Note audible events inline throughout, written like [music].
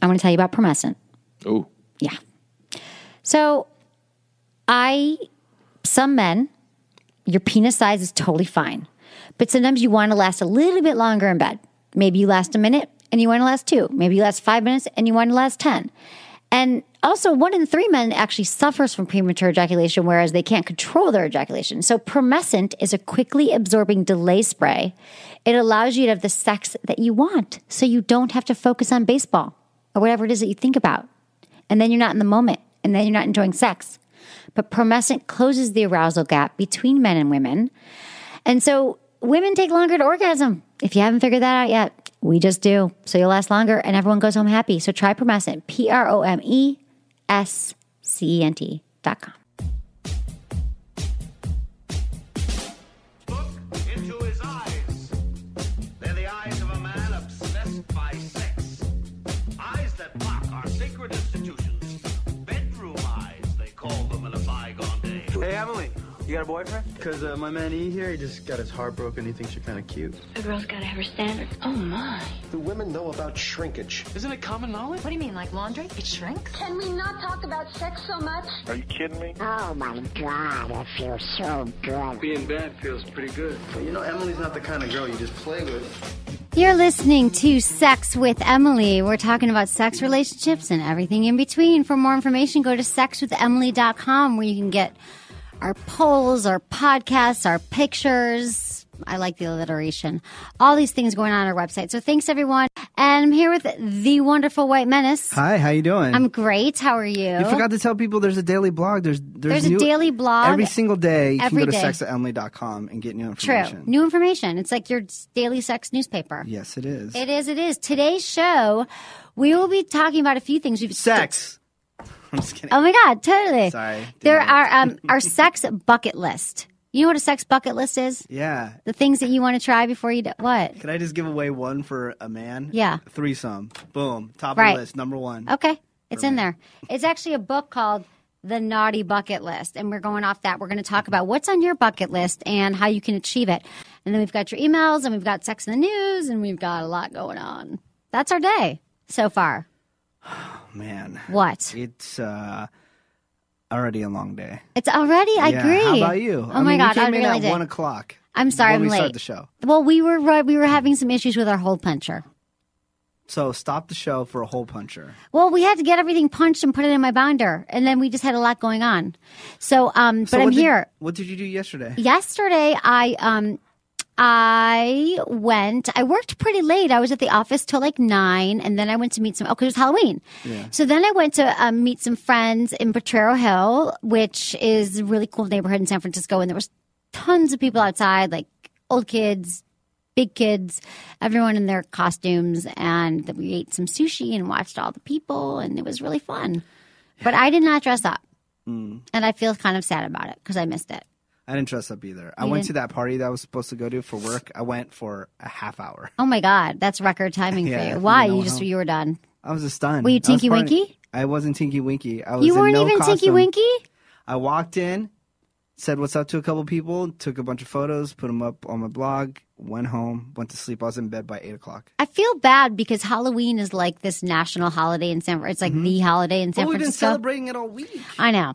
I'm going to tell you about Promescent. Oh, Yeah. So, I, some men, your penis size is totally fine. But sometimes you want to last a little bit longer in bed. Maybe you last a minute and you want to last two. Maybe you last five minutes and you want to last 10. And also, one in three men actually suffers from premature ejaculation, whereas they can't control their ejaculation. So, Promescent is a quickly absorbing delay spray. It allows you to have the sex that you want, so you don't have to focus on baseball or whatever it is that you think about. And then you're not in the moment, and then you're not enjoying sex. But Promescent closes the arousal gap between men and women. And so, women take longer to orgasm. If you haven't figured that out yet, we just do. So you'll last longer and everyone goes home happy. So try Promescent, P R O M E S C E N T dot com. You got a boyfriend? Because uh, my man E here, he just got his heart broken. He thinks you're kind of cute. A girl's gotta have her standards. Oh my. Do women know about shrinkage? Isn't it common knowledge? What do you mean, like laundry? It shrinks? Can we not talk about sex so much? Are you kidding me? Oh my god, it feels so good. Being bad feels pretty good. But you know, Emily's not the kind of girl you just play with. You're listening to Sex with Emily. We're talking about sex relationships and everything in between. For more information, go to sexwithemily.com where you can get our polls, our podcasts, our pictures. I like the alliteration. All these things going on, on our website. So thanks everyone. And I'm here with the wonderful White Menace. Hi, how you doing? I'm great. How are you? you forgot to tell people there's a daily blog. There's there's, There's a daily blog every single day. You every can go day. to sexwithemily.com and get new information. True. New information. It's like your daily sex newspaper. Yes, it is. It is. It is. Today's show, we will be talking about a few things. We've Sex. [laughs] I'm just kidding. Oh my god, totally. Sorry. There are um [laughs] our sex bucket list. You know what a sex bucket list is? Yeah. The things that you want to try before you do what? Can I just give away one for a man? Yeah. Threesome. Boom. Top Right. of the list. Number one. Okay. It's in there. It's actually a book called The Naughty Bucket List. And we're going off that. We're going to talk about what's on your bucket list and how you can achieve it. And then we've got your emails and we've got sex in the news and we've got a lot going on. That's our day so far. Man. What? It's uh already a long day. It's already, I yeah. agree. How about you? Oh I my mean, God, you I in really at did. one o'clock. I'm sorry, I'm we late. started the show. Well, we were uh, we were having some issues with our hole puncher. So stop the show for a hole puncher. Well, we had to get everything punched and put it in my binder, and then we just had a lot going on. So, um, but So I'm did- here. what did you do yesterday? Yesterday, I um, I went. I worked pretty late. I was at the office till like nine, and then I went to meet some. Oh, 'cause it was Halloween. So then I went to um, meet some friends in Potrero Hill, which is a really cool neighborhood in San Francisco, and there was tons of people outside, like old kids, big kids, everyone in their costumes, and we ate some sushi and watched all the people, and it was really fun. But I did not dress up, Mm. and I feel kind of sad about it because I missed it. I didn't dress up either. I You went didn't? to that party that I was supposed to go to for work. I went for a half hour. Oh my God, that's record timing for [laughs] you. Why? you just you were done. I was just stunned. Were you Tinky partying- Winky? I wasn't Tinky Winky. I was You weren't no even Tinky. Winky. I walked in, said what's up to a couple people, took a bunch of photos, put them up on my blog, went home, went to sleep. I was in bed by eight o'clock. I feel bad because Halloween is like this national holiday in San. Francisco. It's like mm-hmm. the holiday in San But we've been Francisco. celebrating it all week. I know.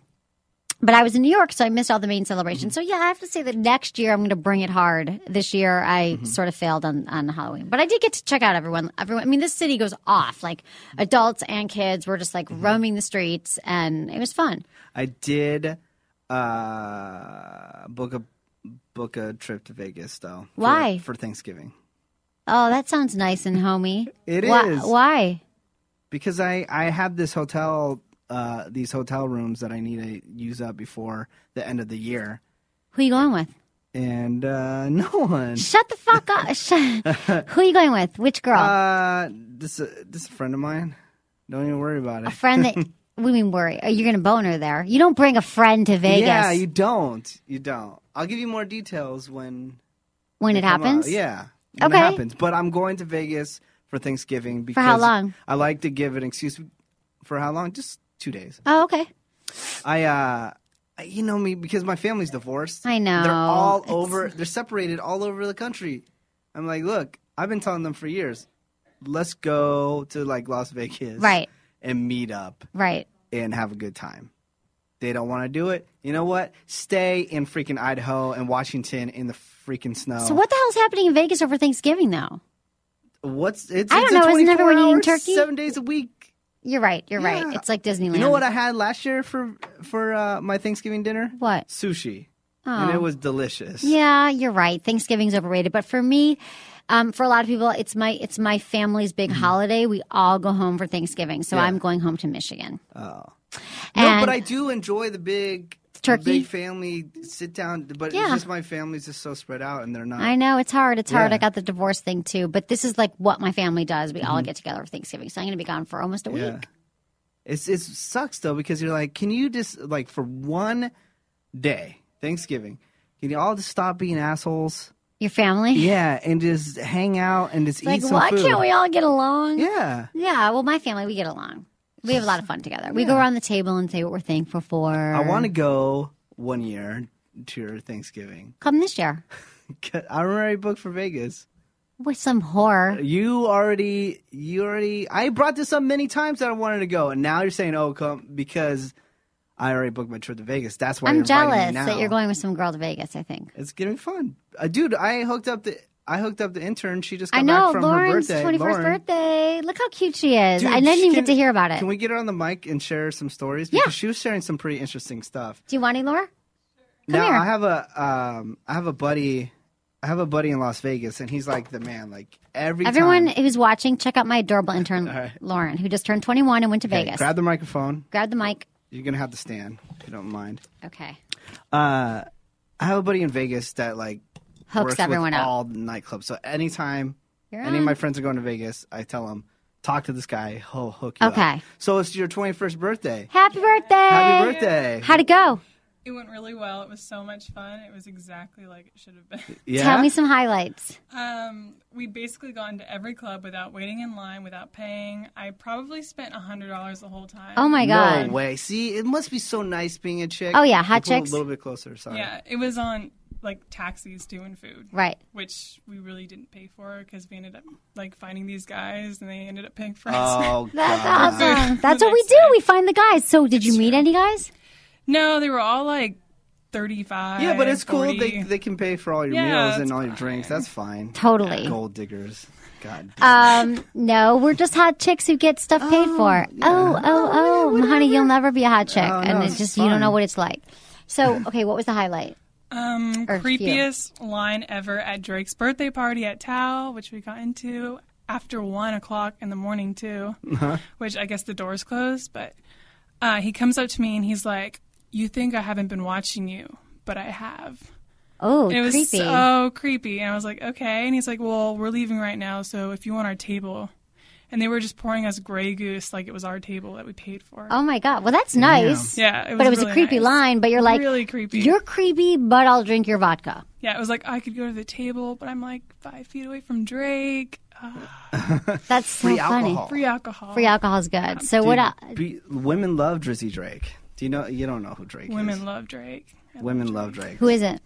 But I was in New York, so I missed all the main celebrations. Mm-hmm. So yeah, I have to say that next year I'm going to bring it hard. This year I mm-hmm. sort of failed on, on Halloween, but I did get to check out everyone. Everyone, I mean, this city goes off. Like mm-hmm. adults and kids were just like roaming the streets, and it was fun. I did uh, book a book a trip to Vegas though. for- Why? for Thanksgiving? Oh, that sounds nice and homey. It is. Why? because I I had this hotel uh these hotel rooms that I need to use up before the end of the year, Who are you going with? and uh [laughs] no one. Shut the fuck up. [laughs] Shut. Who are you going with? Which girl? Uh, this uh, this is a friend of mine. Don't even worry about it. a friend that [laughs] we mean worry. You're going to bone her there. You don't bring a friend to Vegas Yeah, you don't. You don't. I'll give you more details when when it come out. happens. Yeah, when Okay. it happens. But I'm going to Vegas for Thanksgiving because for how long? I like to give an excuse for how long? Just two days. Oh, okay. I uh I- you know me because my family's divorced. I know. They're all It's- over they're separated all over the country. I'm like, look, I've been telling them for years. let's go to like Las Vegas, Right. and meet up Right. and have a good time. They don't want to do it. You know what? Stay in freaking Idaho and Washington in the freaking snow. So what the hell's happening in Vegas over Thanksgiving though? What's it's? I don't it's know, isn't 24 everyone eating turkey? Seven days a week. You're right. You're Yeah. right. It's like Disneyland. You know what I had last year for for uh, my Thanksgiving dinner? What? Sushi, and Oh. it was delicious. Yeah, you're right. Thanksgiving's overrated, but for me, um, for a lot of people, it's my it's my family's big holiday. We all go home for Thanksgiving, so Mm-hmm. Yeah. I'm going home to Michigan. Oh. And no, but I do enjoy the big Turkey? big family sit down. But Yeah. it's just my family's just so spread out, and they're not. I know it's hard. It's hard. Yeah. I got the divorce thing too, but this is like what my family does. We all Mhm. get together for Thanksgiving, so I'm going to be gone for almost a week. It's it sucks though because you're like, can you just like for one day Thanksgiving, can you all just stop being assholes? Your family? Yeah, and just hang out and just It's like, eat some why food. can't we all get along? Yeah. Yeah. Well, my family, we get along. We have a lot of fun together. We go around the table and say what we're thankful for. I want to go one year to your Thanksgiving. come this year [laughs] I'm already booked for Vegas. with some horror. You already, you already. I brought this up many times that I wanted to go, and now you're saying, "Oh, come," because I already booked my trip to Vegas. That's why I'm you're inviting me jealous now. that you're going with some girl to Vegas. I think. It's getting fun, uh, dude. I hooked up the. I hooked up the intern. She just got I know back from Lauren's her birthday. 21st Lauren. birthday. Look how cute she is. Dude, I didn't even get to hear about it. Can we get her on the mic and share some stories? Yeah. Because she was sharing some pretty interesting stuff. Do you want any, Laura? now here. I have a um I have a buddy I have a buddy in Las Vegas and he's like the man. Like every Everyone time, who's watching, check out my adorable intern, [laughs] right. Lauren, who just turned 21 and went to Okay, Vegas. grab the microphone. Grab the mic. You're gonna have to stand if you don't mind. Okay. Uh, I have a buddy in Vegas that like Hooks everyone with up. all the nightclubs. So anytime You're any of on. my friends are going to Vegas, I tell them talk to this guy. He'll hook you up. Okay. So it's your 21st birthday. Happy birthday. Happy birthday. How'd it go? It went really well. It was so much fun. It was exactly like it should have been. [laughs] Yeah. Tell me some highlights. Um, we basically got into every club without waiting in line, without paying. I probably spent a hundred dollars the whole time. Oh my God. No way. See, it must be so nice being a chick. Oh, yeah, hot Pull chicks. A little bit closer. Sorry. Yeah, it was on like taxis doing food. Right. Which we really didn't pay for because we ended up like finding these guys and they ended up paying for us. Oh, [laughs] That's God. awesome. That's what we do. day. We find the guys. So, did you meet any guys? No, they were all like thirty-five. Yeah, but it's cool. They they can pay for all your Yeah, meals and all your drinks. That's fine. Totally. Gold diggers. God. damn. Um, [laughs] no, we're just hot chicks who get stuff paid for. Oh, oh, oh, honey, you'll never be a hot chick, Oh, and no, it's it's just you don't know what it's like. So, okay, what was the highlight? Um, Or few. creepiest line ever at Drake's birthday party at Tao, which we got into after one o'clock in the morning too, Uh-huh. which I guess the doors closed. But uh, he comes up to me and he's like, "You think I haven't been watching you, but I have." Oh, And it was creepy. so creepy, and I was like, "Okay." And he's like, "Well, we're leaving right now, so if you want our table." And they were just pouring us Grey Goose like it was our table that we paid for. oh my god. Well, that's nice. Yeah, it but it was really a creepy nice. line. But you're like, Really creepy. You're creepy, but I'll drink your vodka. Yeah, it was like I could go to the table, but I'm like five feet away from Drake. Uh, [laughs] [laughs] That's so Free funny. alcohol. free alcohol. Free alcohol's good. So Dude, what? el- be- women love Drizzy Drake. Do you know? You don't know who Drake Women is. Women love Drake. I love Women Drake. love Drake. Who is it?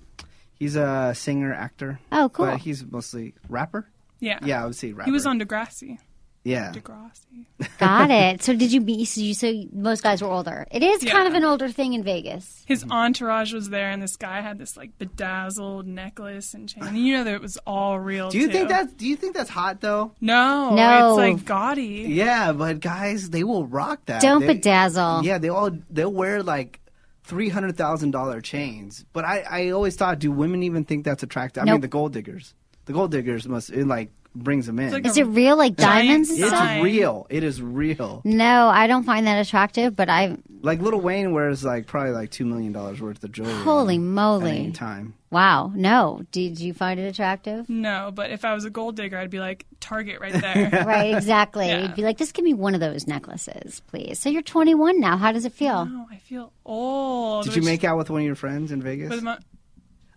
He's a singer, actor. Oh, cool. But he's mostly rapper. Yeah. Yeah, I would say rapper. He was on Degrassi. Yeah. Degrassi. Got it. So did you meet? So, you, so most guys were older. It is kind of an older thing in Vegas. His entourage was there, and this guy had this like bedazzled necklace and chain. And you know that it was all real. Do you too. think that's? Do you think that's hot though? No, No. it's like gaudy. Yeah, but guys, they will rock that. Don't They- bedazzle. Yeah, they all they'll wear like three hundred thousand dollar chains. But I I always thought, do women even think that's attractive? I mean, the gold diggers. The gold diggers must it like brings them in. like Is it real, like diamonds and it's stuff? sign. real. It is real. No, I don't find that attractive. But I, Like Lil Wayne wears like probably like two million dollars worth of jewelry. holy on at moly! any time. Wow. No, did you find it attractive? No, but if I was a gold digger, I'd be like Target right [laughs] there. Right, exactly. Yeah. You'd be like, just give me one of those necklaces, please. So you're 21 now. How does it feel? no, I feel old. Did you make out with one of your friends in Vegas?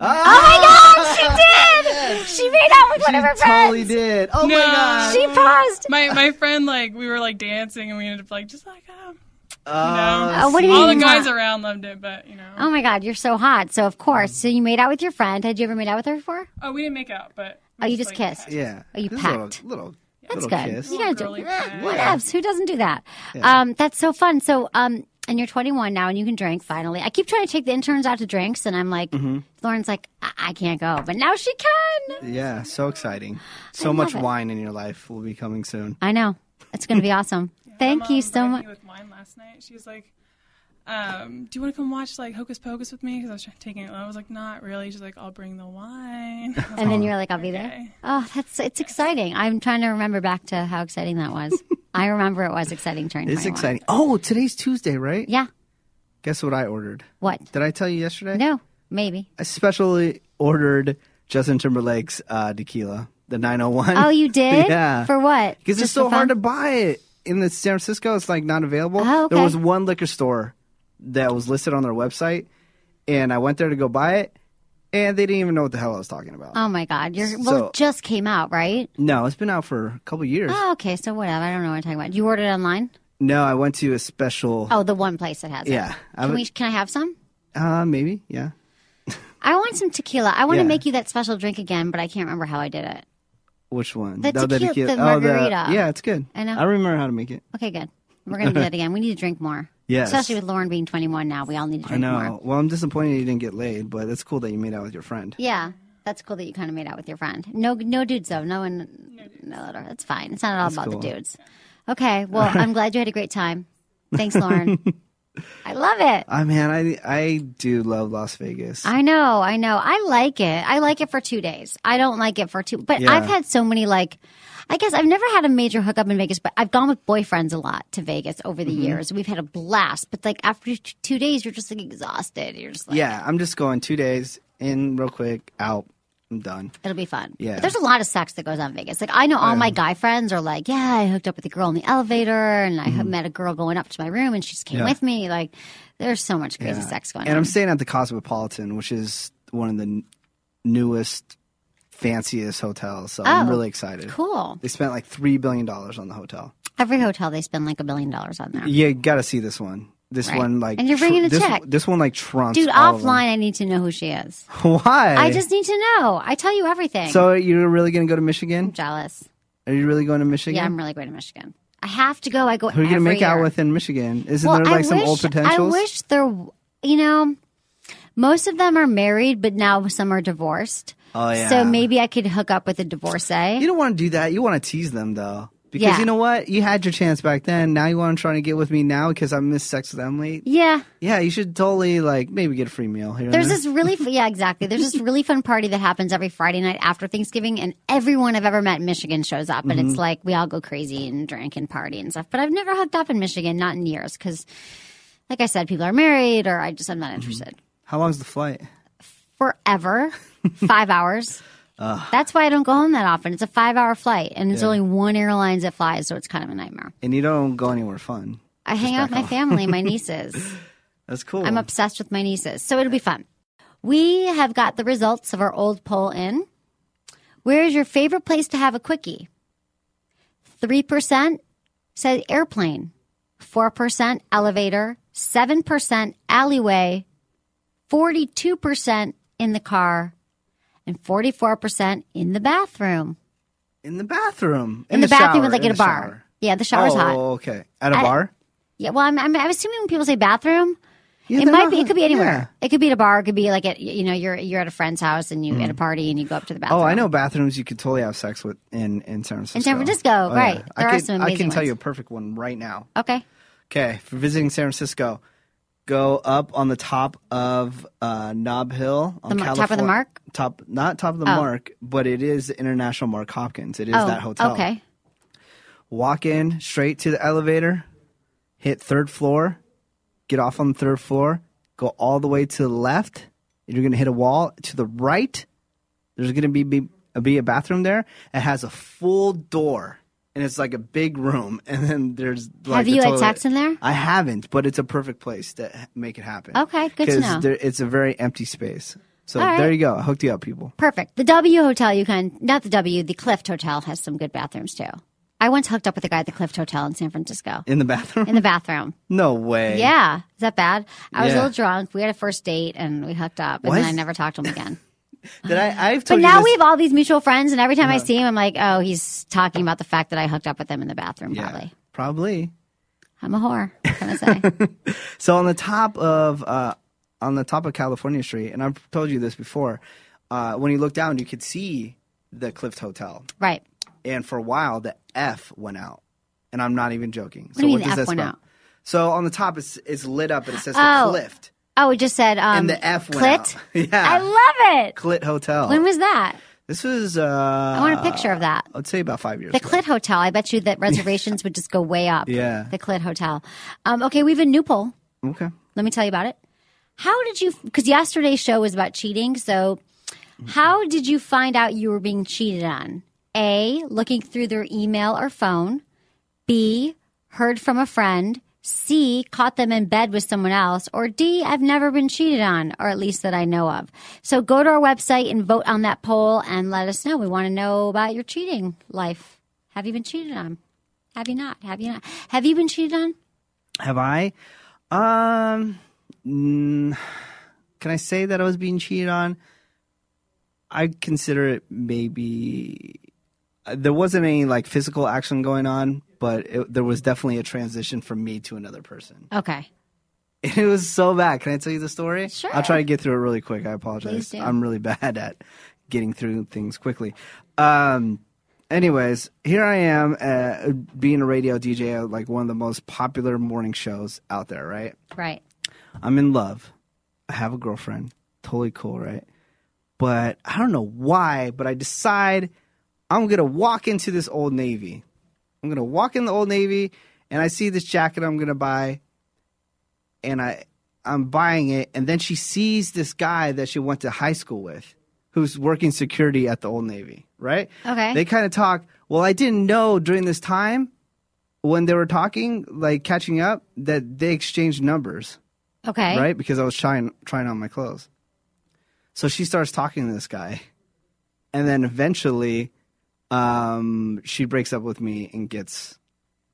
With Oh my God, she did! She made out with one of her she totally friends. did. Oh my No. god. She paused. my my friend like we were like dancing and we ended up like just like um, Oh, no. What do you all the guys not? around loved it, but you know. Oh my God, you're so hot. So of course, so you made out with your friend. Had you ever made out with her before? Oh, we didn't make out, but we Oh, you just like, kissed. had- Yeah. Oh, you This is a little- little That's Little good. kiss. You gotta do Girly kiss. whatevs. Who doesn't do that? Um, that's so fun. So, um, and you're 21 now, and you can drink finally. I keep trying to take the interns out to drinks, and I'm like, Mm-hmm. Lauren's like, I-, I can't go, but now she can. Yeah, so exciting. So much it. wine in your life will be coming soon. I know it's going to be [laughs] awesome. Thank My you so much. with wine last night. She was like, um, "Do you want to come watch like Hocus Pocus with me?" Because I was taking it. low. I was like, "Not really." She's like, "I'll bring the wine." [laughs] I was And then you're like, I'll be there. Oh, that's it's exciting. I'm trying to remember back to how exciting that was. [laughs] I remember it was exciting during. It's exciting. Oh, today's Tuesday, right? Yeah. Guess what I ordered? What? Did I tell you yesterday? No. Maybe. I specially ordered Justin Timberlake's uh, tequila, the 901. Oh, you [laughs] did? Yeah. For what? Because it's so hard to buy it in the San Francisco. It's like not available. Oh, okay. There was one liquor store that was listed on their website, and I went there to go buy it, and they didn't even know what the hell I was talking about. Oh my God! You're well. So- it just came out, right? no, it's been out for a couple years. Oh, okay. So whatever. I don't know what I'm talking about. You ordered it online? No, I went to a special. Oh, the one place that has it. Yeah, I Can would- we? Can I have some? Uh, maybe. Yeah. [laughs] I want some tequila. I want to make you that special drink again, but I can't remember how I did it. Which one? The Oh, tequila- the oh, margarita. yeah, it's good. I know. I remember how to make it. Okay, good. We're gonna do that [laughs] again. We need to drink more. Yes. Especially with Lauren being 21 now, we all need to I know. more. Well, I'm disappointed you didn't get laid, but it's cool that you made out with your friend. Yeah, that's cool that you kind of made out with your friend. No, no dudes though. No one. No, that's fine. It's not at all about cool. the dudes. Okay. Well, [laughs] I'm glad you had a great time. Thanks, Lauren. [laughs] I love it. I man, I I do love Las Vegas. I know, I know. I like it. I like it for two days. I don't like it for two. But Yeah. I've had so many like. I guess I've never had a major hookup in Vegas, but I've gone with boyfriends a lot to Vegas over Mm-hmm. the years. We've had a blast. But like after t- two days, you're just like exhausted. You're just like, yeah, I'm just going two days in real quick, out. I'm done. It'll be fun. Yeah. But there's a lot of sex that goes on in Vegas. Like I know all my guy friends are like, yeah, I hooked up with a girl in the elevator, and I met a girl going up to my room, and she just came Mm-hmm. Yeah. with me. Like there's so much crazy Yeah. sex going and on. And I'm staying at the Cosmopolitan, which is one of the n- newest, fanciest hotel. So I'm Oh, really excited. cool. They spent like three billion dollars on the hotel. Every hotel they spend like a billion dollars on there. Yeah, you got to see this one. This Right. one, like, And you're bringing a this, check. This one, like, trumps. Dude, all of them. offline, I need to know who she is. [laughs] Why? I just need to know. I tell you everything. So you're really going to go to Michigan? I'm jealous. Are you really going to Michigan? Yeah, I'm really going to Michigan. I have to go. I go. Who are you going to every make out with in Michigan? Isn't Well, there like I some wish, old potentials? I wish there. You know, most of them are married, but now some are divorced. Oh, yeah. So maybe I could hook up with a divorcee. You don't want to do that. You want to tease them though, because Yeah. you know what? You had your chance back then. Now you want to try to get with me now because I missed sex with Emily. yeah. Yeah, you should totally like maybe get a free meal here. There's there. this really, [laughs] f- yeah, exactly. There's this really fun party that happens every Friday night after Thanksgiving, and everyone I've ever met in Michigan shows up, and Mm-hmm. it's like we all go crazy and drink and party and stuff. But I've never hooked up in Michigan, not in years, because, like I said, people are married, or I just I'm Mm-hmm. not interested. How long's the flight? Forever, five hours. That's why I don't go home that often. It's a five hour flight, and it's Yeah. only one airlines that flies, so it's kind of a nightmare. And you don't go anywhere fun. I hang out with my family, my [laughs] nieces. That's cool. I'm obsessed with my nieces, so it'll be fun. We have got the results of our old poll in. Where is your favorite place to have a quickie? 3% said airplane, 4% elevator, 7% alleyway, 42% in the car, and 44% in the bathroom. in the bathroom. In, the, bathroom, shower, like in at a bar. shower. Yeah, the shower's oh, hot. okay. At a bar. Yeah, well, I'm, I'm, I'm assuming when people say bathroom, Yeah, it might not be. It could be anywhere. Yeah. It could be at a bar. It could be like at you know you're you're at a friend's house and you at a mm. party and you go up to the bathroom. Oh, I know bathrooms you could totally have sex with in in San Francisco. In San Francisco, Oh, right. yeah. There I are could, some I can tell ones. you a perfect one right now. Okay. Okay, for visiting San Francisco, go up on the top of uh, Nob Hill. On The top of the mark? Top, not top of the Oh. mark, but it is the InterContinental Mark Hopkins. It is oh, that hotel. okay. Walk in straight to the elevator, hit third floor, get off on the third floor, go all the way to the left. You're going to hit a wall to the right. There's going to be, be be a bathroom there. It has a full door, and it's like a big room. [laughs] And then there's like Have you had sex in there? I haven't, but it's a perfect place to make it happen. Okay, good to know. There, it's a very empty space. So right. there you go. I hooked you up, people. Perfect. The W Hotel, you can not the W, the Clift Hotel has some good bathrooms too. I once hooked up with a guy at the Clift Hotel in San Francisco In the bathroom? in the bathroom. [laughs] no way. Yeah, is that bad? I was a little drunk. We had a first date and we hooked up, and What? then I never talked to him again. [laughs] [laughs] Did I? I've But told you now this- we have all these mutual friends, and every time I see him, I'm like, oh, he's talking about the fact that I hooked up with him in the bathroom. Yeah, Probably, probably. I'm a whore. What can I say? [laughs] So on the top of uh, on the top of California Street, and I've told you this before. Uh, when you look down, you could see the Clift Hotel, right. and for a while the F went out, and I'm not even joking. so do you mean what does the F that went out? So on the top, it's it's lit up, and it says Oh. the Clift Oh, it just said um, and the F went clit. out. [laughs] yeah, I love it. Clit Hotel. When was that? this was. Uh, I want a picture of that. I'd say about five years. The ago. Clit Hotel. I bet you that [laughs] reservations would just go way up. Yeah. The Clit Hotel. Um, okay, we have a new poll. Okay. Let me tell you about it. How did you? Because yesterday's show was about cheating. So, how did you find out you were being cheated on? A. Looking through their email or phone. B. Heard from a friend. C. Caught them in bed with someone else. Or D. I've never been cheated on, or at least that I know of. So go to our website and vote on that poll and let us know. We want to know about your cheating life. Have you been cheated on? Have you not? Have you not? Have you been cheated on? Have I? Um, can I say that I was being cheated on? I consider it maybe. There wasn't any like physical action going on, but it, there was definitely a transition from me to another person. Okay. It was so bad. Can I tell you the story? Sure. I'll try to get through it really quick. I apologize. I'm really [laughs] bad at getting through things quickly. Um, anyways, here I am uh, being a radio DJ at like one of the most popular morning shows out there, right? Right. I'm in love. I have a girlfriend. Totally cool, right? But I don't know why, but I decide I'm going to walk into this Old Navy. I'm going to walk in the Old Navy and I see this jacket I'm going to buy and I I'm buying it and then she sees this guy that she went to high school with who's working security at the Old Navy, right? Okay. They kind of talk, "Well, I didn't know during this time when they were talking, like catching up, that they exchanged numbers." Okay. right? Because I was trying trying on my clothes. So she starts talking to this guy, and then eventually, um, she breaks up with me and gets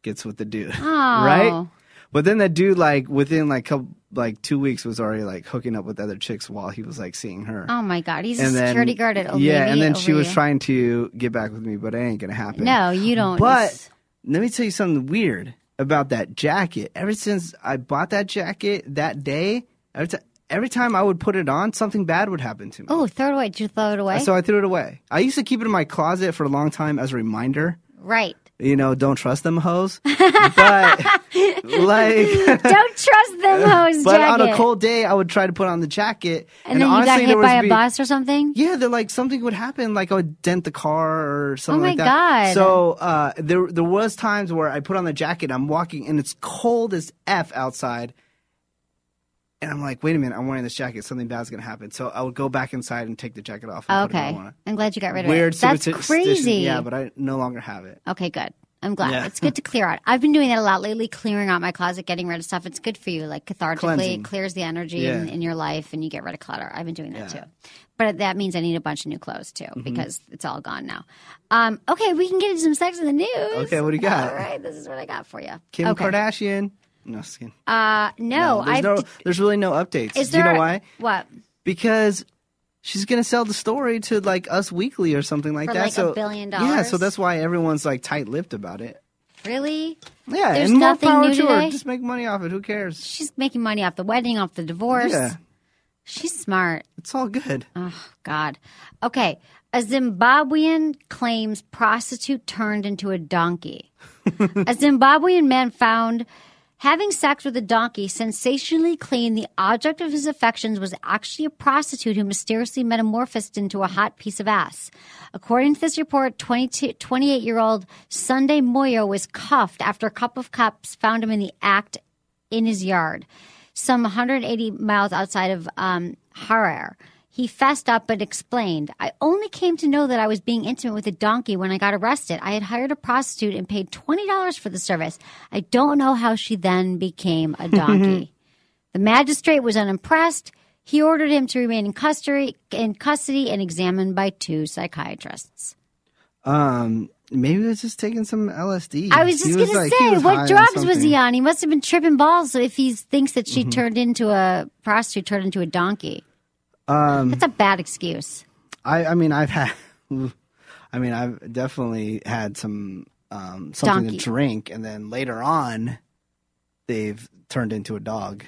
gets with the dude, [laughs] Oh. right? But then that dude, like within like couple, like two weeks, was already like hooking up with other chicks while he was like seeing her. Oh my God, he's and a then security guard at Old yeah, Navy and then over she was you. trying to get back with me, but it ain't gonna happen. No, you don't. But let me tell you something weird about that jacket. Ever since I bought that jacket that day, every, ti- every time I would put it on, something bad would happen to me. oh, throw it away. Did you throw it away? So I threw it away. I used to keep it in my closet for a long time as a reminder. right. You know, don't trust them hoes. [laughs] but like, [laughs] Don't trust them [laughs] hoes. but on a cold day, I would try to put on the jacket. and, then honestly, you got hit by a be- bus or something. Yeah, they're like something would happen, like I would dent the car or something Oh my like that. God. So uh, there there was times where I put on the jacket, I'm walking and it's cold as f outside, and I'm like, wait a minute, I'm wearing this jacket, something bad's gonna happen. So I would go back inside and take the jacket off. And Okay. I'm glad you got rid of Weird it. That's superstition. crazy. Yeah, but I no longer have it. Okay, good. I'm glad. Yeah. It's good to clear out. I've been doing that a lot lately, clearing out my closet, getting rid of stuff. It's good for you, like cathartically, Cleansing. it clears the energy Yeah. in, in your life, and you get rid of clutter. I've been doing that Yeah. Mm-hmm. too. But that means I need a bunch of new clothes too, because it's all gone now. Um, okay, we can get into some sex in the news. Okay, what do you got? All right, this is what I got for you. Kim okay. Kardashian. No, kidding. Uh, no, there's I. no, there's really no updates. is Do you there know why? What? because she's gonna sell the story to like Us Weekly or something like For, that. like, a so billion Yeah, so that's why everyone's like tight-lipped about it. Really? Yeah, There's and more nothing power new to her. Just make money off it. Who cares? She's making money off the wedding, off the divorce. Yeah, She's smart. it's all good. Oh, God. Okay. A Zimbabwean claims prostitute turned into a donkey. [laughs] a Zimbabwean man found having sex with a donkey sensationally claimed the object of his affections was actually a prostitute who mysteriously metamorphosed into a hot piece of ass. According to this report, 28 year old Sunday Moyo was cuffed after a cup of cups found him in the act in his yard, some 180 miles outside of um. He fessed up but explained, I only came to know that I was being intimate with a donkey when I got arrested. I had hired a prostitute and paid $20 for the service. I don't know how she then became a [laughs] donkey. the magistrate was unimpressed. He ordered him to remain in custody, in custody and examined by two psychiatrists. Um, maybe he was just taking some LSD. I was just going to like- he say, what drugs was he on? He must have been tripping balls if he thinks that she turned into a prostitute, turned into a donkey. Um, That's a bad excuse. I, I mean, I've had, [laughs] I mean, I've definitely had some um, something Donkey. to drink, and then later on, they've turned into a dog.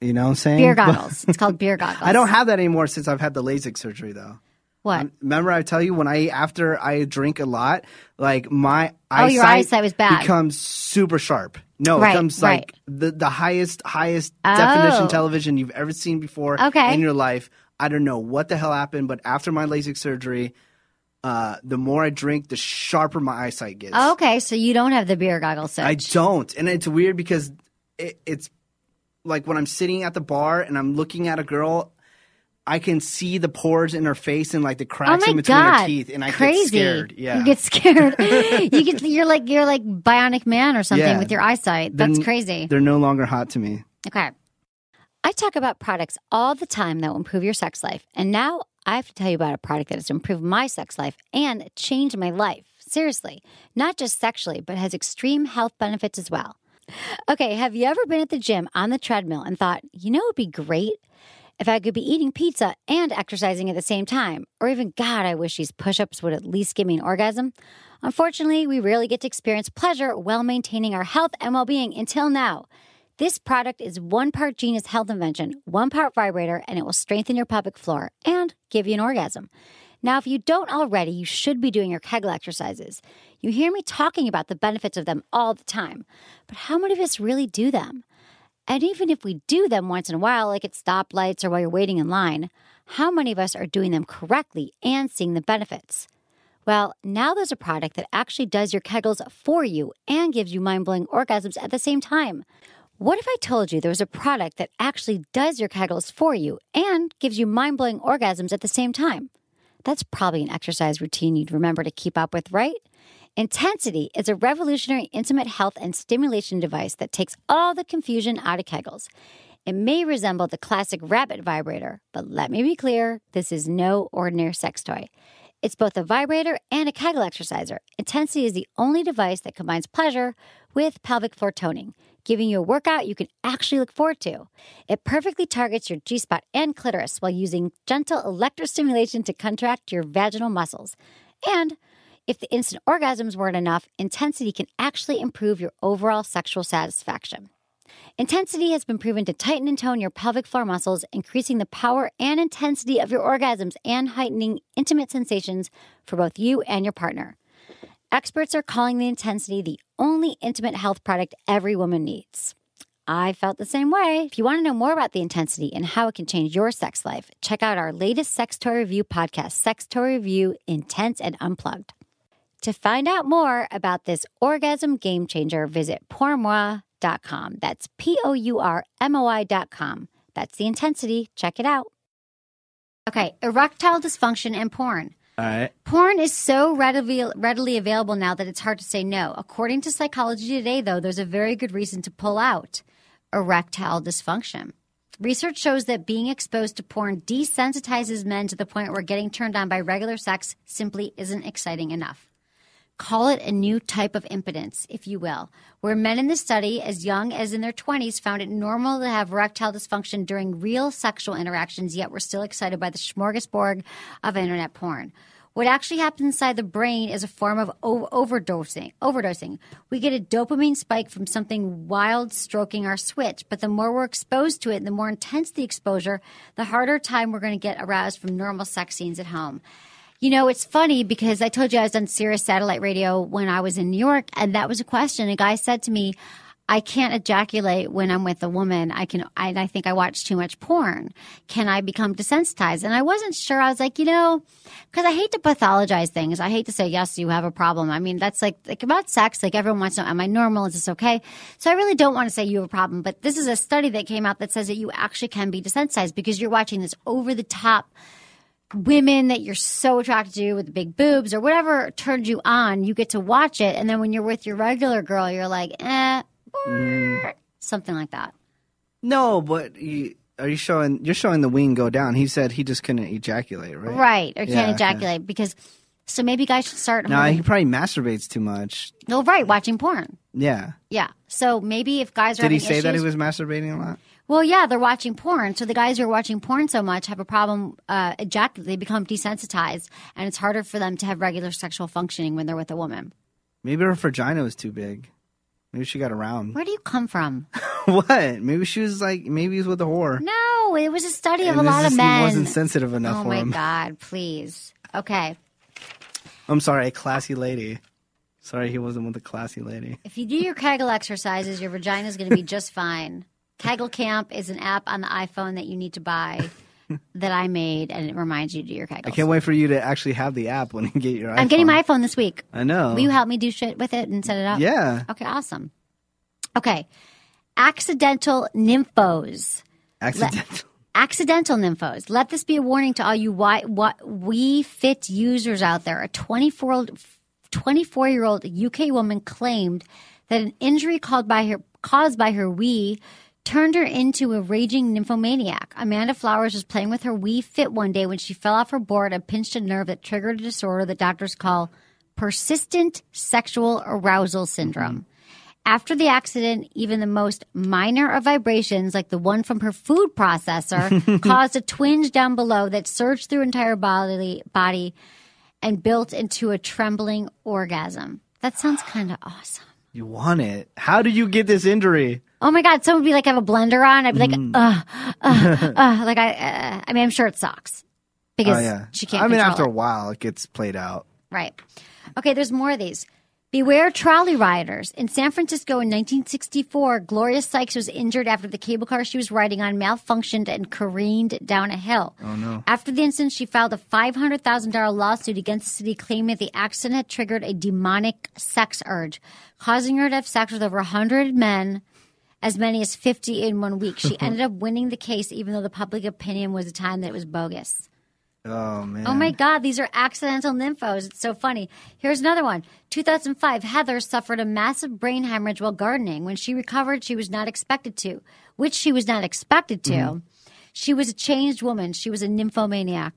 You know what I'm saying? Beer goggles. [laughs] it's called beer goggles. I don't have that anymore since I've had the LASIK surgery, though. What. Remember, I tell you when I after I drink a lot, like my Oh, your eyesight was bad. becomes super sharp. No, Right, it comes right. like the the highest highest Oh. definition television you've ever seen before Okay. in your life. I don't know what the hell happened, but after my LASIK surgery, uh, the more I drink, the sharper my eyesight gets. Okay, so you don't have the beer goggles. I don't, and it's weird because it, it's like when I'm sitting at the bar and I'm looking at a girl, I can see the pores in her face and like the Oh cracks my in between god! her teeth, and I Crazy. get scared. Yeah, you get scared. you get you're like you're like bionic man or something Yeah. with your eyesight. They're That's crazy. They're no longer hot to me. Okay. I talk about products all the time that will improve your sex life. And now I have to tell you about a product that has improved my sex life and changed my life. Seriously, not just sexually, but has extreme health benefits as well. Okay, have you ever been at the gym on the treadmill and thought, you know, it would be great if I could be eating pizza and exercising at the same time? Or even, God, I wish these push ups would at least give me an orgasm. Unfortunately, we rarely get to experience pleasure while maintaining our health and well being until now. This product is one part Genius Health Invention, one part vibrator, and it will strengthen your pelvic floor and give you an orgasm. Now, if you don't already, you should be doing your Kegel exercises. You hear me talking about the benefits of them all the time, but how many of us really do them? And even if we do them once in a while, like at stoplights or while you're waiting in line, how many of us are doing them correctly and seeing the benefits? Well, now there's a product that actually does your Kegels for you and gives you mind blowing orgasms at the same time. What if I told you there was a product that actually does your Kegels for you and gives you mind blowing orgasms at the same time? That's probably an exercise routine you'd remember to keep up with, right? Intensity is a revolutionary intimate health and stimulation device that takes all the confusion out of Kegels. It may resemble the classic rabbit vibrator, but let me be clear this is no ordinary sex toy. It's both a vibrator and a Kegel exerciser. Intensity is the only device that combines pleasure with pelvic floor toning, giving you a workout you can actually look forward to. It perfectly targets your G spot and clitoris while using gentle electrostimulation to contract your vaginal muscles. And if the instant orgasms weren't enough, intensity can actually improve your overall sexual satisfaction. Intensity has been proven to tighten and tone your pelvic floor muscles, increasing the power and intensity of your orgasms and heightening intimate sensations for both you and your partner. Experts are calling the intensity the only intimate health product every woman needs. I felt the same way. If you want to know more about the intensity and how it can change your sex life, check out our latest sex toy review podcast, Sex Toy Review Intense and Unplugged. To find out more about this orgasm game changer, visit pourmoi.com. That's P O U R M O I.com. That's the intensity. Check it out. Okay, erectile dysfunction and porn. All right. Porn is so readily, readily available now that it's hard to say no. According to Psychology Today, though, there's a very good reason to pull out erectile dysfunction. Research shows that being exposed to porn desensitizes men to the point where getting turned on by regular sex simply isn't exciting enough. Call it a new type of impotence, if you will, where men in the study, as young as in their 20s, found it normal to have erectile dysfunction during real sexual interactions, yet were still excited by the smorgasbord of internet porn. What actually happens inside the brain is a form of o- overdosing. Overdosing. We get a dopamine spike from something wild stroking our switch, but the more we're exposed to it, the more intense the exposure, the harder time we're going to get aroused from normal sex scenes at home. You know, it's funny because I told you I was on Sirius Satellite Radio when I was in New York, and that was a question. A guy said to me, I can't ejaculate when I'm with a woman. I can, I, I think I watch too much porn. Can I become desensitized? And I wasn't sure. I was like, you know, because I hate to pathologize things. I hate to say, yes, you have a problem. I mean, that's like, like about sex, like everyone wants to know, am I normal? Is this okay? So I really don't want to say you have a problem, but this is a study that came out that says that you actually can be desensitized because you're watching this over the top women that you're so attracted to with the big boobs or whatever turned you on, you get to watch it. And then when you're with your regular girl, you're like, eh, something like that. No, but you, are you showing? You're showing the wing go down. He said he just couldn't ejaculate, right? Right. Or can't Yeah, ejaculate because So maybe guys should start. No, he probably masturbates too much. oh, right, watching porn. Yeah. Yeah. So maybe if guys are Did he say that he was masturbating a lot? Well, yeah, they're watching porn. So the guys who are watching porn so much have a problem uh, ejaculating. They become desensitized, and it's harder for them to have regular sexual functioning when they're with a woman. Maybe her vagina was too big. Maybe she got around. Where do you come from? [laughs] what? Maybe she was like, maybe he was with a whore. No, it was a study of And a lot of men. He wasn't sensitive enough oh for my him. god! Please. Okay. I'm sorry, a classy lady. Sorry, he wasn't with a classy lady. If you do your Kegel exercises, your vagina is going to be just fine. Kegel Camp is an app on the iPhone that you need to buy [laughs] that I made, and it reminds you to do your Kegels. I can't wait for you to actually have the app when you get your. IPhone. I'm getting my iPhone this week. I know. Will you help me do shit with it and set it up? Yeah. Okay, awesome. Okay. Accidental nymphos. Accidental. Accidental nymphos. Let this be a warning to all you why, what Wii Fit users out there. A 24 old 24 year old UK woman claimed that an injury caused by her caused by her Wii turned her into a raging nymphomaniac. Amanda Flowers was playing with her Wii Fit one day when she fell off her board and pinched a nerve that triggered a disorder that doctors call persistent sexual arousal syndrome. After the accident, even the most minor of vibrations, like the one from her food processor, [laughs] caused a twinge down below that surged through her entire body, body and built into a trembling orgasm. That sounds kind of awesome. You want it? How did you get this injury? Oh my God! Someone would be like, "I have a blender on." I'd be like, Mm. "Uh, uh, uh," [laughs] like I. Uh, I mean, I'm sure it sucks because oh yeah. she can't. I mean, after it. a while, it gets played out. Right. Okay, there's more of these. Beware trolley riders. In San Francisco in 1964, Gloria Sykes was injured after the cable car she was riding on malfunctioned and careened down a hill. Oh, no. After the incident, she filed a $500,000 lawsuit against the city claiming that the accident had triggered a demonic sex urge, causing her to have sex with over 100 men, as many as 50 in one week. She [laughs] ended up winning the case, even though the public opinion was at the time that it was bogus. Oh man. Oh my God, these are accidental nymphos. It's so funny. Here's another one. 2005, Heather suffered a massive brain hemorrhage while gardening. When she recovered, she was not expected to, which she was not expected to. Mm-hmm. She was a changed woman. She was a nymphomaniac.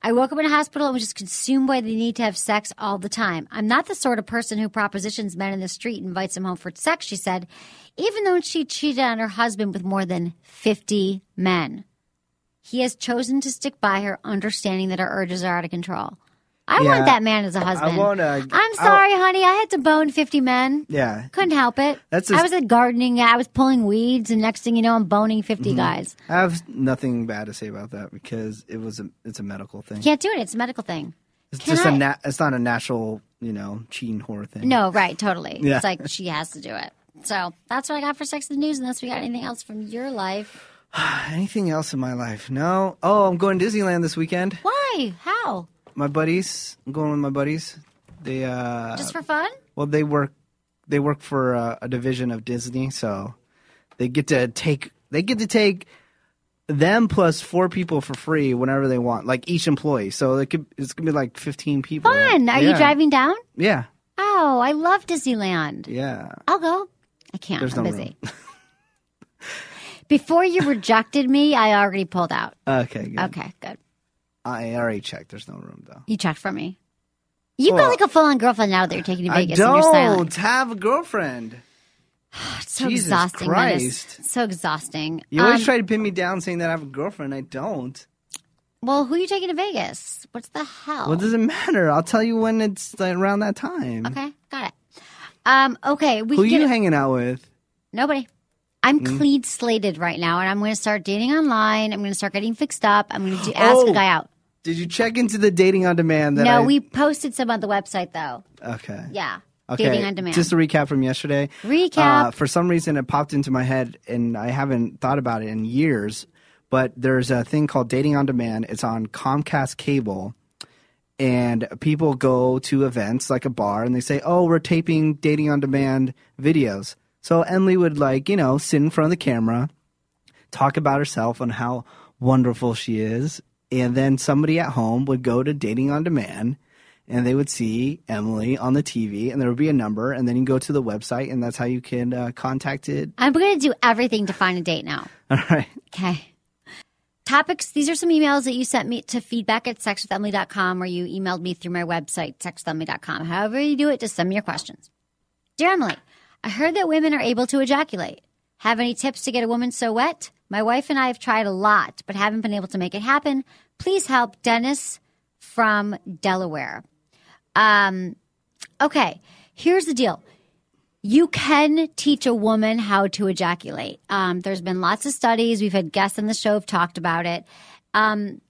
I woke up in a hospital and was just consumed by the need to have sex all the time. I'm not the sort of person who propositions men in the street and invites them home for sex, she said, even though she cheated on her husband with more than 50 men. He has chosen to stick by her, understanding that her urges are out of control. I Yeah. want that man as a husband. want a- I'm sorry, honey. I had to bone 50 men. Yeah. Couldn't help it. That's I was at gardening. I was pulling weeds, and next thing you know, I'm boning 50 Mm-hmm. guys. I have nothing bad to say about that because it was a it's a medical thing. Can't do it. It's a medical thing. it's can just I- a na- it's not a natural, you know, cheating whore thing. No, right, totally. Yeah. It's like she has to do it. So that's what I got for Sex in the News, unless we got anything else from your life. [sighs] Anything else in my life? No. Oh, I'm going to Disneyland this weekend. Why? How? My buddies. I'm going with my buddies. They uh Just for fun? well they work they work for uh, a division of Disney, so they get to take they get to take them plus four people for free whenever they want, like each employee. So it could it's gonna be like 15 people. Fun. Are you Yeah. driving down? Yeah, Oh, I love Disneyland. yeah. I'll go. I can't. There's I'm no busy. [laughs] Before you rejected me, I already pulled out. Okay, good. Okay, good. I already checked. There's no room though. You checked for me. You've Well, got like a full on girlfriend now that you're taking to I Vegas and you're silent. don't have a girlfriend. [sighs] It's so Jesus exhausting. Christ. So exhausting. You always Um, try to pin me down saying that I have a girlfriend. I don't. well, who are you taking to Vegas? What's the hell? What does it matter? I'll tell you when it's like, around that time. okay, got it. Um, okay, we Who are you hanging out with? Nobody. I'm Mm. clean slated right now, and I'm going to start dating online. I'm going to start getting fixed up. I'm going to do, ask Oh, a guy out. Did you check into the dating on demand? That No, I- we posted some on the website though. Okay. Yeah, Okay. dating on demand. Just a recap from yesterday. Recap. Uh, for some reason, it popped into my head, and I haven't thought about it in years. But there's a thing called dating on demand. It's on Comcast cable, and people go to events like a bar, and they say, "Oh, we're taping dating on demand videos." So Emily would like, you know, sit in front of the camera, talk about herself and how wonderful she is, and then somebody at home would go to dating on demand and they would see Emily on the TV, and there would be a number, and then you go to the website, and that's how you can uh, contact it. I'm going to do everything to find a date now. [laughs] All right. Okay. topics. These are some emails that you sent me to feedback at sexwithemily.com or you emailed me through my website, sexwithemily.com. However you do it, just send me your questions. Dear Emily, I heard that women are able to ejaculate. Have any tips to get a woman so wet? My wife and I have tried a lot, but haven't been able to make it happen. Please help Dennis from Delaware. Um, okay, here's the deal. You can teach a woman how to ejaculate. Um, there's been lots of studies. We've had guests on the show have talked about it. Um,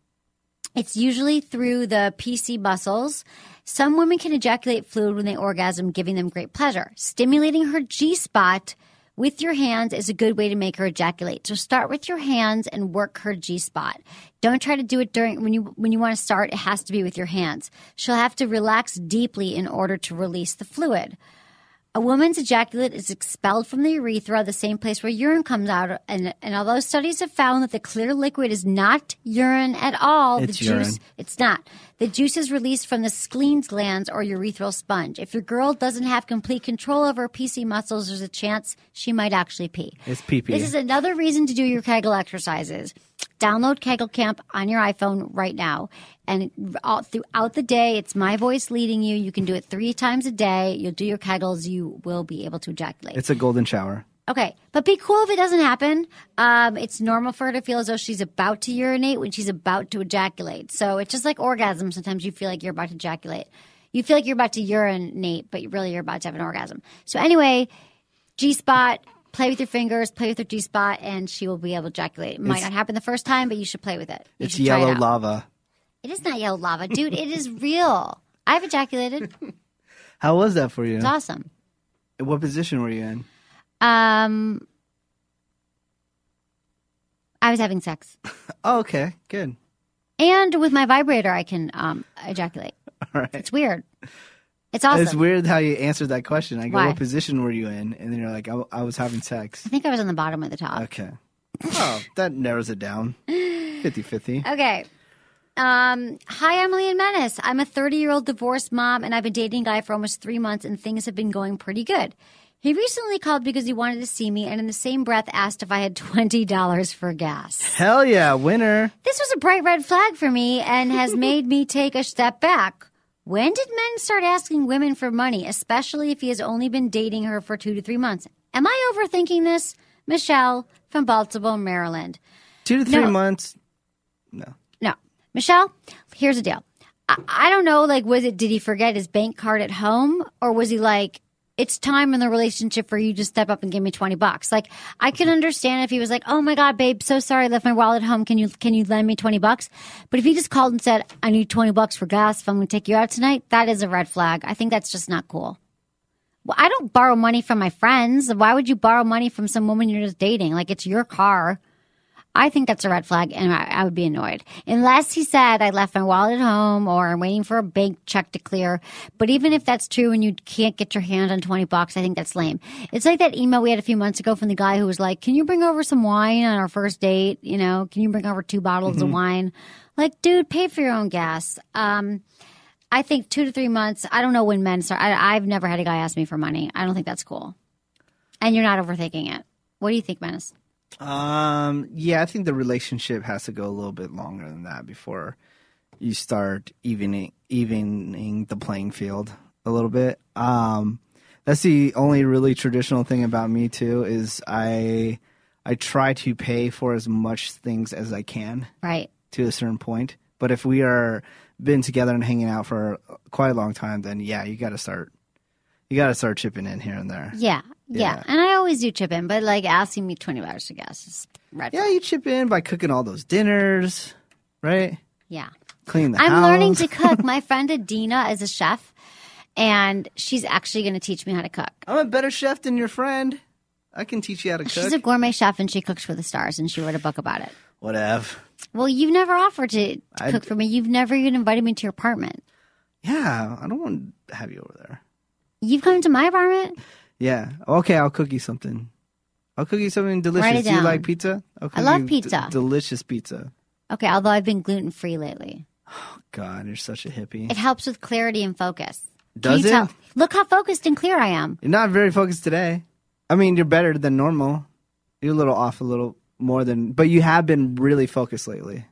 it's usually through the PC muscles. Some women can ejaculate fluid when they orgasm, giving them great pleasure. Stimulating her G spot with your hands is a good way to make her ejaculate. So start with your hands and work her G spot. Don't try to do it during when you when you want to start. It has to be with your hands. She'll have to relax deeply in order to release the fluid. A woman's ejaculate is expelled from the urethra, the same place where urine comes out. And, and although studies have found that the clear liquid is not urine at all, It's the urine. juice it's not. The juice is released from the Skene's glands or urethral sponge. If your girl doesn't have complete control over her PC muscles, there's a chance she might actually pee. It's pee-pee. This is another reason to do your Kegel exercises. Download Kegel Camp on your iPhone right now. And all, throughout the day, it's my voice leading you. You can do it three times a day. You'll do your Kegels. You will be able to ejaculate. It's a golden shower. Okay, but be cool if it doesn't happen. Um, it's normal for her to feel as though she's about to urinate when she's about to ejaculate. So it's just like orgasm. Sometimes you feel like you're about to ejaculate. You feel like you're about to urinate, but really you're about to have an orgasm. So anyway, G spot. Play with your fingers, play with her G spot, and she will be able to ejaculate. It might It's- not happen the first time, but you should play with it. You It's try it yellow lava. It is not yellow lava, dude. it is real. I've ejaculated. [laughs] How was that for you? It's awesome. What position were you in? Um, I was having sex. [laughs] Oh, okay, good. And with my vibrator, I can um, ejaculate. [laughs] All right. It's weird. It's awesome. It's weird how you answered that question. I go, Why? what position were you in? And then you're like, I, I was having sex. I think I was on the bottom of the top. Okay. Oh, that narrows it down. 50 50. Okay. Um, hi, Emily and Menace. I'm a 30 year old divorced mom, and I've been dating a guy for almost three months, and things have been going pretty good. He recently called because he wanted to see me, and in the same breath asked if I had [laughs] $20 for gas. Hell yeah, winner. This was a bright red flag for me and has [laughs] made me take a step back. When did men start asking women for money, especially if he has only been dating her for two to three months? Am I overthinking this? Michelle from Baltimore, Maryland. Two to three No. months. No. Michelle, here's the deal. I, I don't know, like, was it, did he forget his bank card at home? Or was he like, it's time in the relationship for you to step up and give me 20 bucks. Like, I can understand if he was like, oh my God, babe, so sorry, I left my wallet at home. Can you, can you lend me 20 bucks? But if he just called and said, I need 20 bucks for gas if I'm going to take you out tonight, that is a red flag. I think that's just not cool. Well, I don't borrow money from my friends. Why would you borrow money from some woman you're just dating? Like, it's your car. I think that's a red flag, and I, I would be annoyed. Unless he said, I left my wallet at home or I'm waiting for a bank check to clear. But even if that's true and you can't get your hand on 20 bucks, I think that's lame. It's like that email we had a few months ago from the guy who was like, Can you bring over some wine on our first date? You know, can you bring over two bottles of Mhm. wine? Like, dude, pay for your own gas. Um, I think two to three months. I don't know when men start. I, I've never had a guy ask me for money. I don't think that's cool. And you're not overthinking it. What do you think, Menace? Um, yeah, I think the relationship has to go a little bit longer than that before you start evening evening the playing field a little bit. Um, that's the only really traditional thing about me too is I I try to pay for as much things as I can Right. to a certain point. But if we are been together and hanging out for quite a long time, then yeah, you got to start you got to start chipping in here and there. Yeah, yeah, Yeah. And I always do chip in, but like asking me twenty dollars to gas is red. Yeah, you chip in by cooking all those dinners, right? Yeah. Clean the I'm house. learning to cook. My [laughs] friend Adina is a chef, and she's actually going to teach me how to cook. I'm a better chef than your friend. I can teach you how to cook. She's a gourmet chef, and she cooks for the stars, and she wrote a book about it. Whatever. Well, you've never offered to I- cook for me. You've never even invited me to your apartment. Yeah, I don't want to have you over there. You've come to my apartment. Yeah. Okay, I'll cook you something. I'll cook you something delicious. Do you down. like pizza? Cook love pizza. delicious pizza. Okay, although I've been gluten free lately. Oh God, you're such a hippie. It helps with clarity and focus. Does it? tell- Look how focused and clear I am. You're not very focused today. I mean, you're better than normal. You're a little off a little more than, but you have been really focused lately.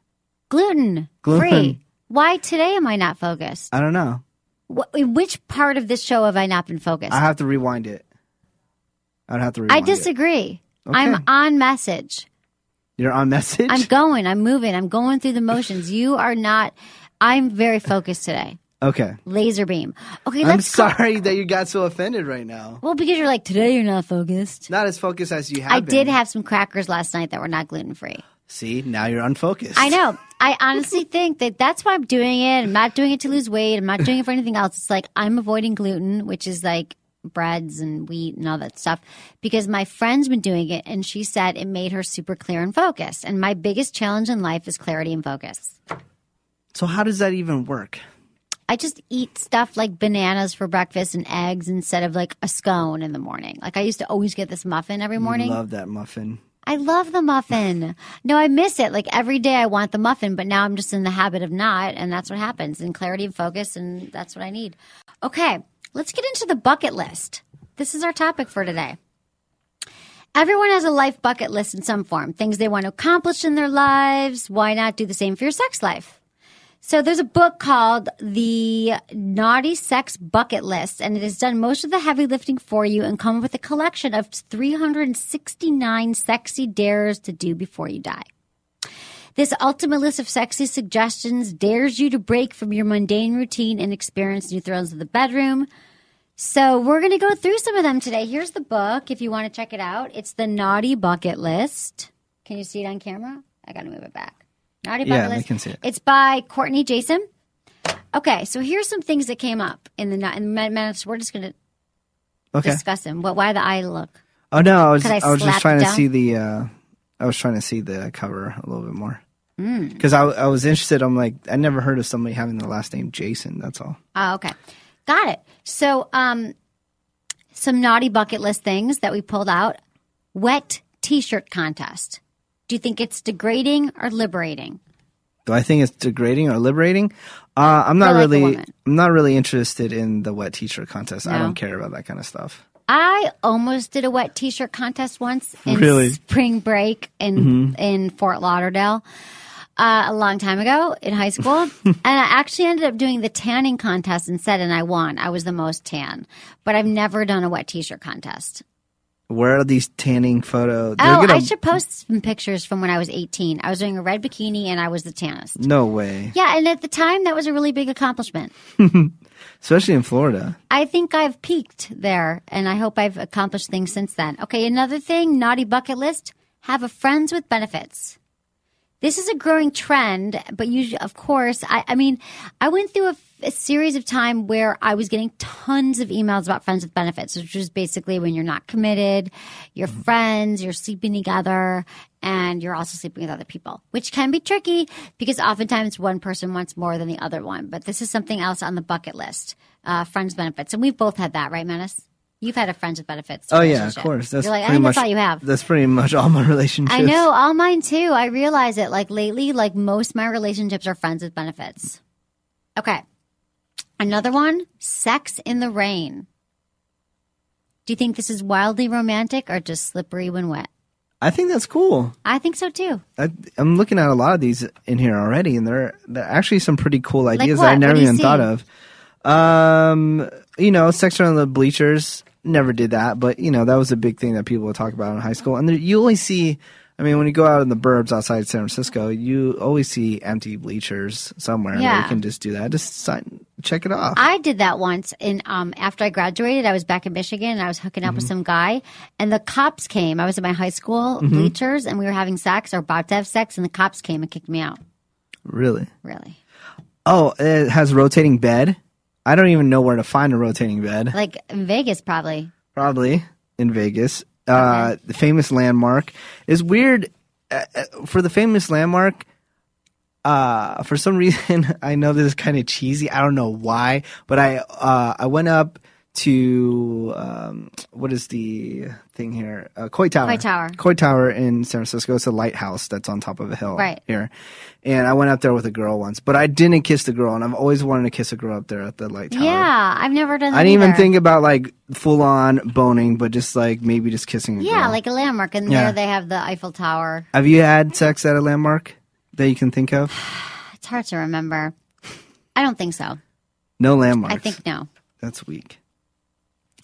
Gluten, Gluten. free. Why today am I not focused? I don't know. Wh- which part of this show have I not been focused? I have to rewind it. I'd have to rewind I disagree. Okay. I'm on message. You're on message? I'm going. I'm moving. I'm going through the motions. You are not. I'm very focused today. okay. Laser beam. Okay, I'm sorry that you got so offended right now. well, because you're like today, you're not focused. Not as focused as you have I been. did have some crackers last night that were not gluten free. See, now you're unfocused. I know. [laughs] I honestly think that that's why I'm doing it. I'm not doing it to lose weight. I'm not doing it for anything else. It's like I'm avoiding gluten, which is like breads and wheat and all that stuff, because my friend's been doing it and she said it made her super clear and focused. And my biggest challenge in life is clarity and focus. So how does that even work? I just eat stuff like bananas for breakfast and eggs instead of like a scone in the morning. Like I used to always get this muffin every morning. I love that muffin. I love the muffin. No, I miss it. Like every day I want the muffin, but now I'm just in the habit of not, and that's what happens. And clarity and focus, and that's what I need. Okay, let's get into the bucket list. This is our topic for today. Everyone has a life bucket list in some form, things they want to accomplish in their lives. Why not do the same for your sex life? So there's a book called The Naughty Sex Bucket List, and it has done most of the heavy lifting for you and come with a collection of 369 sexy dares to do before you die. This ultimate list of sexy suggestions dares you to break from your mundane routine and experience new thrills of the bedroom. So we're going to go through some of them today. Here's the book if you want to check it out. It's the Naughty Bucket List. Can you see it on camera? I got to move it back. Naughty Bucket Yeah, List. we can see it. It's by Courtney Jason. Okay, so here's some things that came up in the in the minutes. We're just going to Okay. discuss them. What? Why the eye look? Oh no, I was I I, was just trying to see the uh I was trying to see the cover a little bit more. Hmm. Because I, I was interested. I'm like, I never heard of somebody having the last name Jason. That's all. Oh, okay. Got it. So, um, some naughty bucket list things that we pulled out. Wet t-shirt contest. Do you think it's degrading or liberating? Do I think it's degrading or liberating? Uh, I'm not like, really. I'm not really interested in the wet T-shirt contest. I don't care about that kind of stuff. I almost did a wet t-shirt contest once in Really? spring break in in Fort Lauderdale. Uh, a long time ago in high school, [laughs] and I actually ended up doing the tanning contest instead, and I won. I was the most tan, but I've never done a wet t-shirt contest. Where are these tanning photos? Oh, I should post some pictures from when I was 18. I was wearing a red bikini and I was the tannest. No way. Yeah, and at the time, that was a really big accomplishment. [laughs] Especially in Florida. I think I've peaked there, and I hope I've accomplished things since then. Okay, another thing naughty bucket list have a friends with benefits. This is a growing trend, but you, of course, I, I mean, I went through a, a series of time where I was getting tons of emails about friends with benefits, which is basically when you're not committed, you're friends, you're sleeping together, and you're also sleeping with other people, which can be tricky because oftentimes one person wants more than the other one. But this is something else on the bucket list, uh, friends benefits, and we've both had that, right, Menace? You've had a friends with benefits. Oh yeah, of course. That's You're like, I think much. that's all you have. That's pretty much all my [laughs] relationships. I know, all mine too. I realize it. Like lately, like most of my relationships are friends with benefits. Okay. Another one, sex in the rain. Do you think this is wildly romantic or just slippery when wet? I think that's cool. I think so too. I, I'm looking at a lot of these in here already, and they're they're actually some pretty cool ideas what? that I never even see? thought of. Um, you know, sex around the bleachers. Never did that, but you know that was a big thing that people would talk about in high school. And there, you always see. I mean, when you go out in the burbs outside San Francisco, you always see empty bleachers somewhere where Yeah. you can just do that. Just sign, check it off. I did that once and um after I graduated, I was back in Michigan and I was hooking up with some guy and the cops came. I was at my high school bleachers and we were having sex or about to have sex and the cops came and kicked me out. really? Really. Oh, it has rotating bed. I don't even know where to find a rotating bed. Like in Vegas probably. probably in Vegas. Uh, the famous landmark is weird. Uh, uh, for the famous landmark, uh, for some [laughs] reason, I know this is kind of cheesy. I don't know why, but I uh, I went up to um, what is the thing here? Uh, Coit Tower. Coit Tower. Coit Tower in San Francisco. It's a lighthouse that's on top of a hill Right. here. And I went up there with a girl once, but I didn't kiss the girl, and I've always wanted to kiss a girl up there at the light tower. Yeah, I've never done that I didn't even think about like full on boning, but just like maybe just kissing a Yeah, girl. like a landmark. And Yeah. there they have the Eiffel Tower. Have you had sex at a landmark that you can think of? [sighs] It's hard to remember. I don't think so. No landmarks. I think no. that's weak.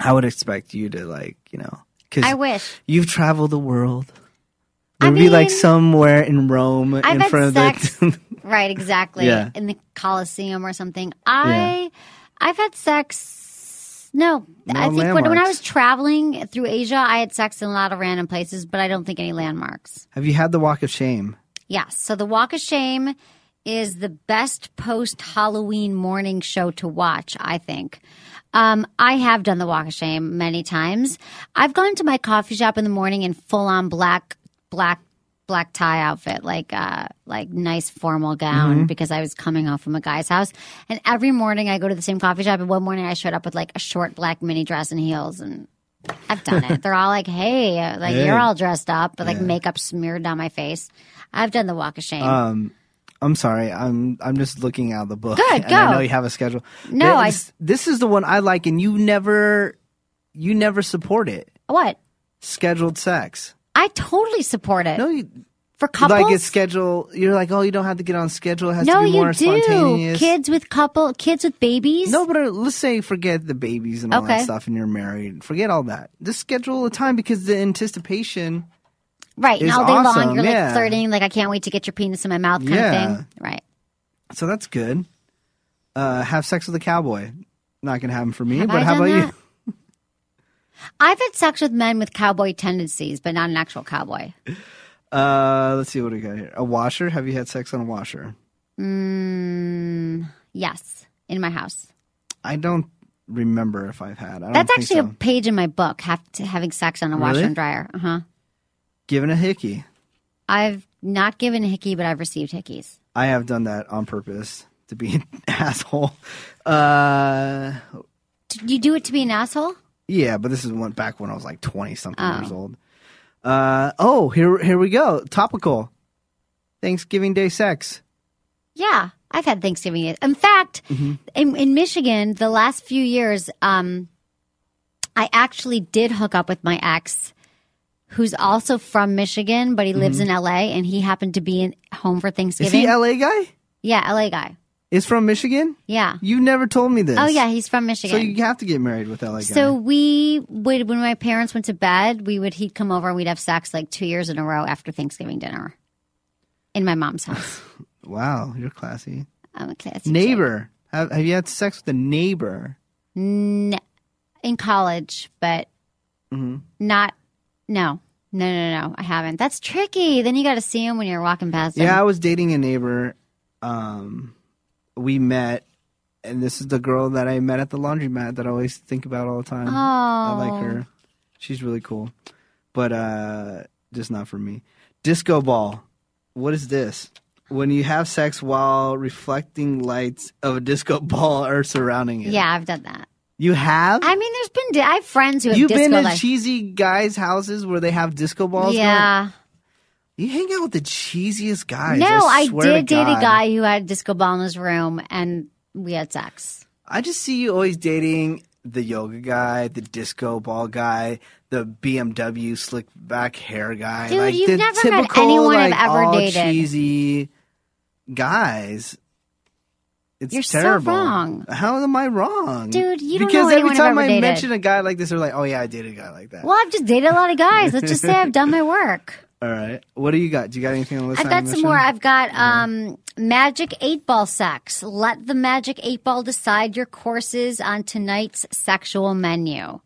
I would expect you to like, you know, because I wish. you've traveled the world. I There'd be like somewhere in Rome I've in front sex. of the. [laughs] right, exactly. Yeah. In the Coliseum or something. I I've had sex no. No I think when, when I was traveling through Asia, I had sex in a lot of random places, but I don't think any landmarks. Have you had the walk of shame? Yes. So the Walk of Shame is the best post Halloween morning show to watch, I think. Um, I have done the Walk of Shame many times. I've gone to my coffee shop in the morning in full on black, black, black tie outfit, like, uh, like nice formal gown because I was coming off from a guy's house. And every morning I go to the same coffee shop. And one morning I showed up with like a short black mini dress and heels and I've done it. They're all like, "Hey, like Hey. you're all dressed up, but like makeup smeared down my face." I've done the walk of shame. Um, I'm sorry. I'm I'm just looking out the book. Good, and I know you have a schedule. No, I- this, this is the one I like, and you never you never support it. what? Scheduled sex. I totally support it No, you for couples. like it's scheduled. You're like, oh, you don't have to get on schedule. It has no, to be more you do. spontaneous. Kids with couple, kids with babies. No, but uh, let's say forget the babies and all that stuff, and you're married. Forget all that. Just schedule a time because the anticipation. Right? And all day long, you're like flirting, like I can't wait to get your penis in my mouth, kind Yeah. of thing. Right? So that's good. Uh, have sex with a cowboy. Not gonna happen for me, Have but I how about that? you? I've had sex with men with cowboy tendencies, but not an actual cowboy. Uh, let's see what we got here. A washer. Have you had sex on a washer? Mm, yes, in my house. I don't remember if I've had. I don't That's actually so. a page in my book. Have to, having sex on a washer Really? and dryer. Uh huh. Given a hickey. I've not given a hickey, but I've received hickeys. I have done that on purpose to be [laughs] an asshole. Uh, Did you do it to be an asshole? yeah, but this is one back when I was like twenty something Oh. years old. Uh, oh, here here we go. Topical. Thanksgiving Day sex. Yeah, I've had Thanksgiving. In fact, Mm-hmm. in, in Michigan, the last few years, um, I actually did hook up with my ex, who's also from Michigan, but he lives in LA, and he happened to be in, home for Mm-hmm. Is Thanksgiving. he LA guy? yeah, LA guy. Is from Michigan? Yeah. You never told me this. Oh yeah, he's from Michigan. So you have to get married with LA guy. So we would, when my parents went to bed, we would he'd come over and we'd have sex like two years in a row after Thanksgiving dinner, in my mom's house. [laughs] wow, you're classy. I'm a classy. Neighbor. Have, have you had sex with a neighbor? N- in college, but Mm-hmm. not. No, no, no, no. I haven't. That's tricky. Then you got to see him when you're walking past him. Yeah, I was dating a neighbor. Um, we met, and this is the girl that I met at the laundromat that I always think about all the time. Oh. I like her. She's really cool, but uh, just not for me. Disco ball. What is this? When you have sex while reflecting lights of a disco [laughs] ball are surrounding it. Yeah, I've done that. You have? I mean, there's been. I have friends who have You've disco been to lights. cheesy guys' houses where they have disco balls? going? Yeah. You hang out with the cheesiest guys. No, I, swear to did date a guy who had a disco ball in his room, and we had sex. I just see you always dating the yoga guy, the disco ball guy, the BMW slick back hair guy. Dude, like you've the never met typical, anyone I've like, ever all dated. cheesy guys. It's You're so wrong. How am I wrong, Dude, you don't because know every anyone I've dated. Because every time I dated. mention a guy like this, they're like, "Oh yeah, I dated a guy like that." Well, I've just dated a lot of guys. Let's just say I've done my work. [laughs] All right, what do you got? Do you got anything on the list? I've got some more. I've got um, magic eight ball sex. Let the magic eight ball decide your courses on tonight's sexual menu.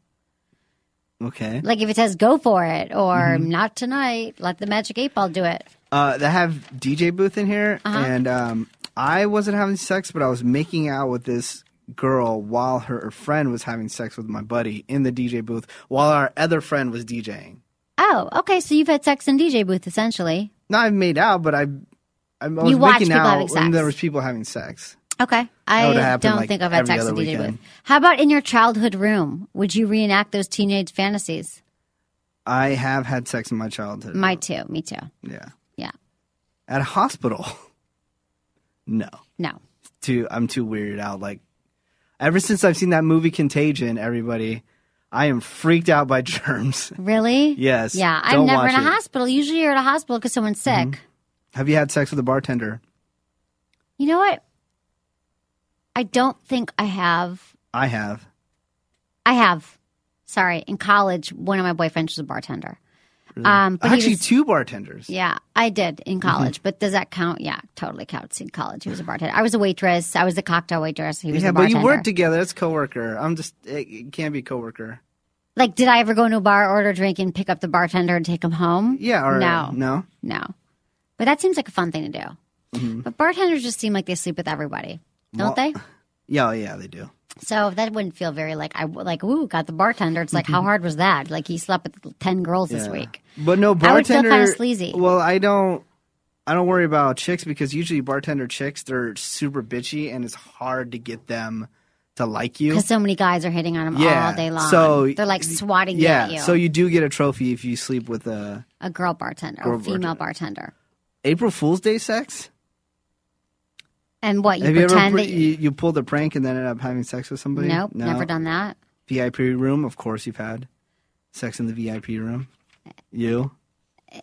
Okay. Like if it says go for it or Mm-hmm. not tonight, let the magic eight ball do it. Uh, they have DJ booth in here, Uh-huh. and um, I wasn't having sex, but I was making out with this girl while her friend was having sex with my buddy in the DJ booth, while our other friend was DJing. Oh, okay. So you've had sex in DJ booth essentially. No, I've made out, but I, I was You watched making people out having sex. there was people having sex. Okay. I don't like, think I've had sex in DJ weekend. Booth. How about in your childhood room? Would you reenact those teenage fantasies? I have had sex in my childhood. My too. Me too. yeah. Yeah. At a hospital. [laughs] no. No. Too I'm too weirded out. Like ever since I've seen that movie Contagion, everybody, I am freaked out by [laughs] germs. Really? Yes. Yeah. I'm Don't never in a it. hospital. Usually you're at a hospital because someone's sick. Mhm. Have you had sex with a bartender? You know what? I don't think I have. I have. I have. Sorry. In college, one of my boyfriends was a bartender. Um, but Actually, was- two bartenders. Yeah, I did in Mm-hmm. college. But does that count? Yeah, totally counts in college. He was a bartender. I was a waitress. I was a cocktail waitress. He was Yeah, a but you work together. That's coworker. I'm just. It, it can't be coworker. like, did I ever go into a bar, order a drink, and pick up the bartender and take him home? Yeah. Or no, No. no. But that seems like a fun thing to do. But bartenders just seem like they sleep with everybody, don't Mm-hmm. Well- they? [laughs] Yeah. Yeah. They do. So that wouldn't feel very like I like. Ooh, got the bartender. It's like how hard was that? Like he slept with ten girls this Mm-hmm. Week. But no bartender. I would feel kinda sleazy. Well, I don't. I don't worry about chicks because usually bartender chicks they're super bitchy and it's hard to get them to like you. Because so many guys are hitting on them Yeah, all day long. so- they're like swatting Yeah. at you. So you do get a trophy if you sleep with a a girl bartender Girl or female bartender. April Fool's Day sex. And what you Have you ever pretend that you, you, you pulled a prank and then ended up having sex with somebody? nope, No? never done that. VIP room, of course you've had sex in the VIP room. You?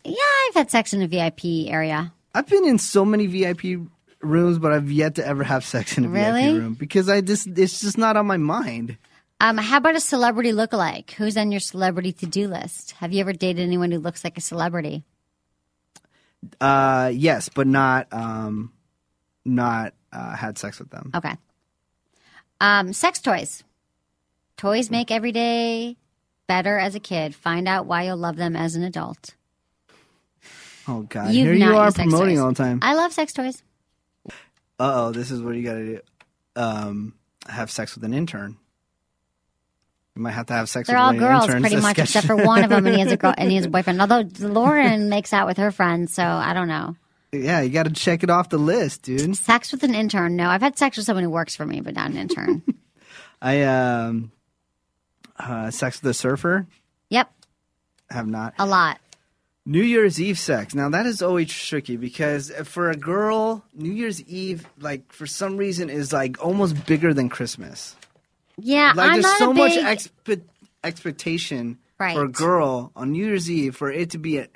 Yeah, I've had sex in a VIP area. I've been in so many VIP rooms, but I've yet to ever have sex in a Really? VIP room because I just it's just not on my mind. Um, how about a celebrity lookalike? Who's on your celebrity to do list? Have you ever dated anyone who looks like a celebrity? Uh, yes, but not um, not uh, had sex with them. Okay. Um, sex toys. Toys make every day better as a kid. Find out why you'll love them as an adult. Oh God, You've here you are promoting toys. all the time. I love sex toys. Uh oh, this is what you got to do. Um, have sex with an intern. You might have to have sex They're all girls, pretty much, sketch- except for one of them, and he has a [laughs] girl and he has a boyfriend. Although Lauren makes out with her friends, so I don't know. Yeah, you got to check it off the list, dude. Sex with an intern? No, I've had sex with someone who works for me, but not an intern. [laughs] I um, uh, sex with a surfer. yep, Have not. a lot. New Year's Eve sex. Now that is always tricky because for a girl, New Year's Eve, like for some reason, is like almost bigger than Christmas. Yeah, Like I'm there's not so a much big, expe- expectation Right. for a girl on New Year's Eve for it to be a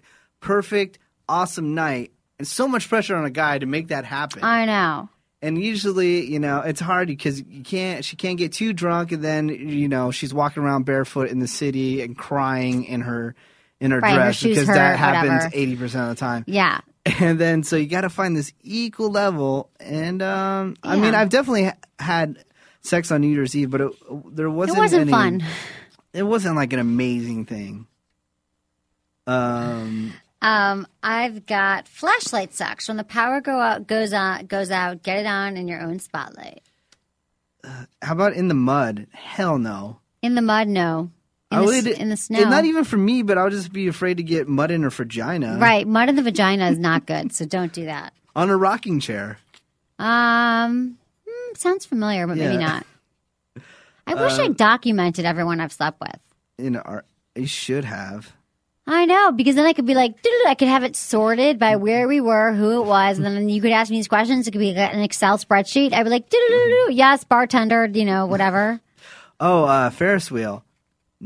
perfect, awesome night, and so much pressure on a guy to make that happen. I know. and usually, you know, it's hard because you can't. She can't get too drunk, and then you know she's walking around barefoot in the city and crying in her in her Right, dress shoes because hurt, that happens eighty percent of the time. Yeah, And then so you got to find this equal level. And um, I mean, I've definitely had sex on New Year's Eve, but it, there wasn't. It wasn't any- fun. It wasn't like an amazing thing. Um, Um, I've got flashlight sex. When the power go out, goes on, goes out. Get it on in your own spotlight. how about in the mud? Hell no. In the mud, no. In, I the, would in the snow, not even for me, but I would just be afraid to get mud in her vagina. right. Mud in the vagina is not good, so don't do that. [laughs] On a rocking chair. Um, hmm, sounds familiar, but maybe Yeah. Uh, not. [laughs] I wish I documented everyone I've slept with. You know, you should have. I know because then I could be like, I could have it sorted by where we were, who it was, and then you could ask me these questions. It could be like an Excel spreadsheet. I'd be like, yes, bartender, you know, whatever. Oh, uh, Ferris wheel.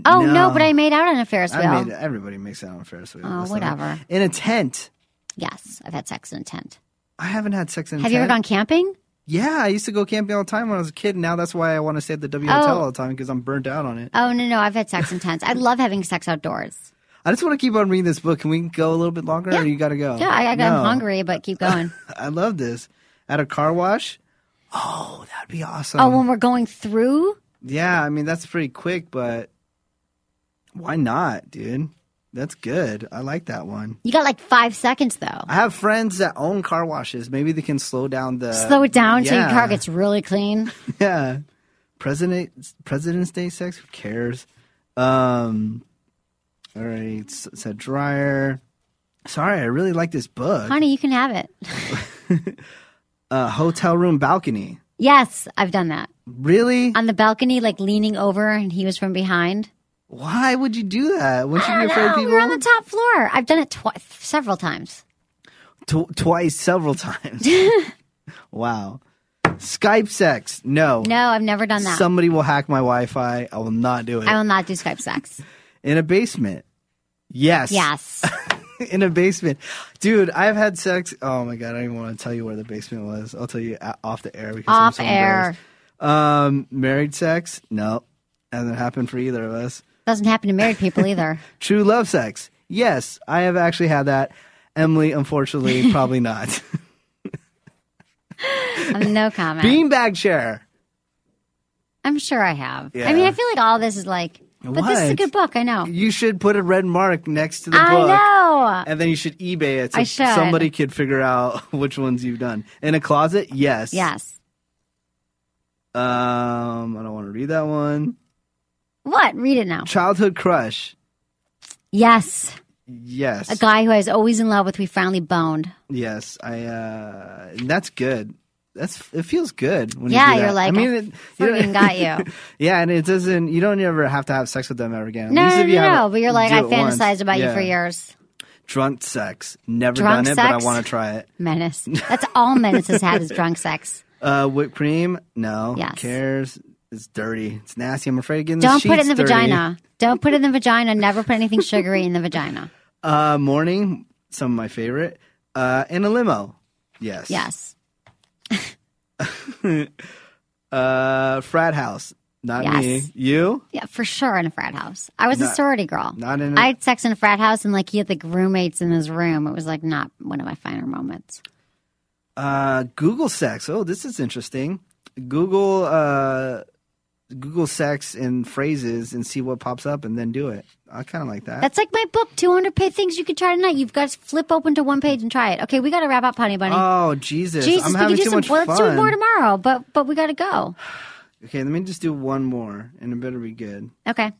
Oh no, but I made out on a Ferris wheel. I made everybody makes out on a Ferris wheel. Oh, That's not- whatever. In a tent. Yes, I've had sex in a tent. I haven't had sex in a Have you ever gone camping? Yeah, I used to go camping all the time when I was a kid. and Now that's why I want to stay at the W Oh. Hotel all the time because I'm burnt out on it. Oh no, no, I've had sex in tents. I love having sex outdoors. I just want to keep on reading this book. Can we go a little bit longer, or you got to go? Yeah, I, I, No. I'm hungry, but keep going. [laughs] I love this. At a car wash. Oh, that'd be awesome. oh, when we're going through, yeah, I mean that's pretty quick, but why not, dude? That's good. I like that one. you got like five seconds though. I have friends that own car washes. Maybe they can slow down the Slow it down so your car gets really clean. [laughs] Yeah. President President's Day sex. Who cares? Um. All right. Said dryer. Sorry, I really like this book. Honey, you can have it. [laughs] Uh, hotel room balcony. Yes, I've done that. Really? On the balcony, like leaning over and he was from behind. Why would you do that? Wouldn't you be afraid know, people? we were on the top floor. I've done it twi- several times. Tw- twice, several times. [laughs] wow. Skype sex? No. No, I've never done that. Somebody will hack my Wi-Fi. I will not do it. I will not do Skype sex. [laughs] In a basement? Yes. Yes. [laughs] In a basement, dude. I've had sex. Oh my god, I don't even want to tell you where the basement was. I'll tell you off the air because I'm Off so air. Um, married sex? No, hasn't happened for either of us. Doesn't happen to married people either. [laughs] True love sex? Yes, I have actually had that. Emily, unfortunately, [laughs] probably not. Um, no comment. Beanbag chair. I'm sure I have. Yeah. I mean, I feel like all this is like, but this is a good book. I know. You should put a red mark next to the I book. know. And then you should eBay it so I should. somebody could figure out [laughs] which ones you've done. In a closet? Yes. Yes. Um, I don't want to read that one. What? Read it now. Childhood crush. Yes. Yes. A guy who I was always in love with, we finally boned. Yes. I uh that's good. That's it feels good when Yeah, you you're like, I mean, it, you Friggin' got [laughs] you. yeah, and it doesn't you don't ever have to have sex with them ever again. No, no, no, no. it- But you're like, I it once. fantasized about you for years. Drunk sex. Never Drunk done it, but I want to try it. Menace. [laughs] That's all Menace has had is drunk sex. Uh whipped cream? No. Yes. Who cares? It's dirty. It's nasty. I'm afraid of getting the Don't put it in the dirty. vagina. Don't put it in the vagina. Never put anything sugary in the vagina. [laughs] Uh morning, some of my favorite. Uh in a limo. Yes. Yes. [laughs] Uh frat house. Not Yes. me. You? Yeah, for sure in a frat house. I was a sorority girl. not in a- I had sex in a frat house and like he had like roommates in his room. It was like not one of my finer moments. Uh, Google sex. Oh, this is interesting. Google uh, Google sex and phrases and see what pops up, and then do it. I kind of like that. That's like my book, 200 paid things you could try tonight. You've got to flip open to one page and try it. Okay, we got to wrap up, honey bunny. oh Jesus! Jesus, I'm we having can do too some. much well, let's do fun. more tomorrow, but but we got to go. [sighs] Okay, let me just do one more, and it better be good. Okay.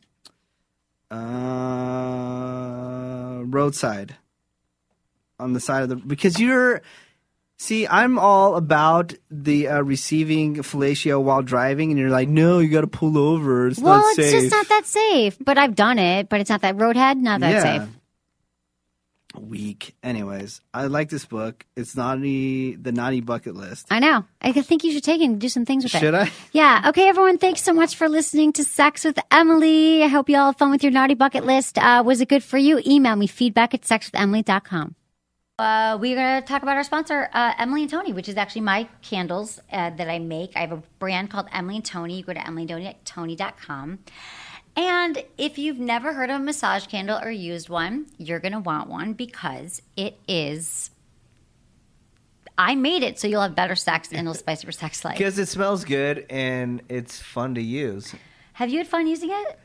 Uh, roadside on the side of the because you're. See, I'm all about the uh, receiving fellatio while driving, and you're like, no, you got to pull over. It's well, not it's safe. just not that safe. But I've done it. But it's not that roadhead. Not that Yeah. safe. weak. Anyways, I like this book. It's naughty, the naughty bucket list. I know. I think you should take it and do some things with it. Should I? Yeah. Okay, everyone. Thanks so much for listening to Sex with Emily. I hope you all have fun with your naughty bucket list. Uh, was it good for you? Email me feedback at sexwithemily.com. Uh, we're going to talk about our sponsor, uh, Emily and Tony, which is actually my candles uh, that I make. I have a brand called Emily and Tony. You go to emilyandtony.com. And if you've never heard of a massage candle or used one, you're going to want one because it is. I made it so you'll have better sex and it'll spice up your sex life. Because it smells good and it's fun to use. Have you had fun using it?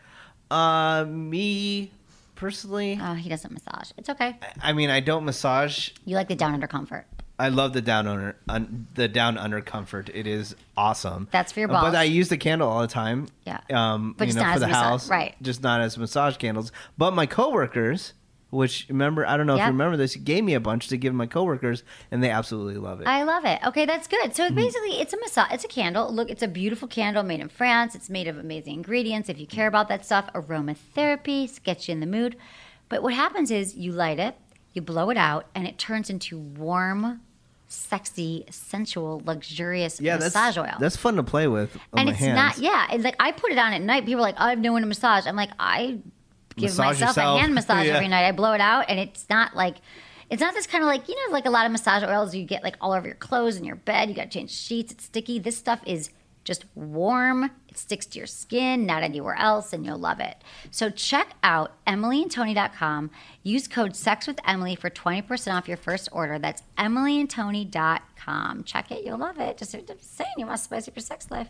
Uh, me personally, Oh, he doesn't massage. It's okay. I mean, I don't massage. You like the down under comfort. I love the down under un, the down under comfort. It is awesome. That's for your Uh, balls. But I use the candle all the time. Yeah. Um, But you just know, not for as the massage- house, right. Just not as massage candles. But my coworkers, which remember, I don't know if you remember this, gave me a bunch to give my coworkers, and they absolutely love it. I love it. Okay, that's good. So hmm. basically, it's a massage. It's a candle. Look, it's a beautiful candle made in France. It's made of amazing ingredients. If you care about that stuff, aromatherapy gets you in the mood. But what happens is you light it, you blow it out, and it turns into warm, sexy, sensual, luxurious yeah, that's massage oil. that's fun to play with on and it's hands. not. Yeah, it's like I put it on at night. People are like, "Oh, I have no one to massage." I'm like, I give Massage myself yourself. a hand massage [laughs] Yeah. every night. I blow it out, and it's not like. It's not this kind of like, you know, like a lot of massage oils you get like all over your clothes and your bed. You got to change sheets. It's sticky. This stuff is just warm. It sticks to your skin, not anywhere else, and you'll love it. So check out emilyandtony.com. Use code Sex with Emily for 20% off your first order. That's emilyandtony.com. Check it. You'll love it. Just, just saying, you want to spice up your sex life.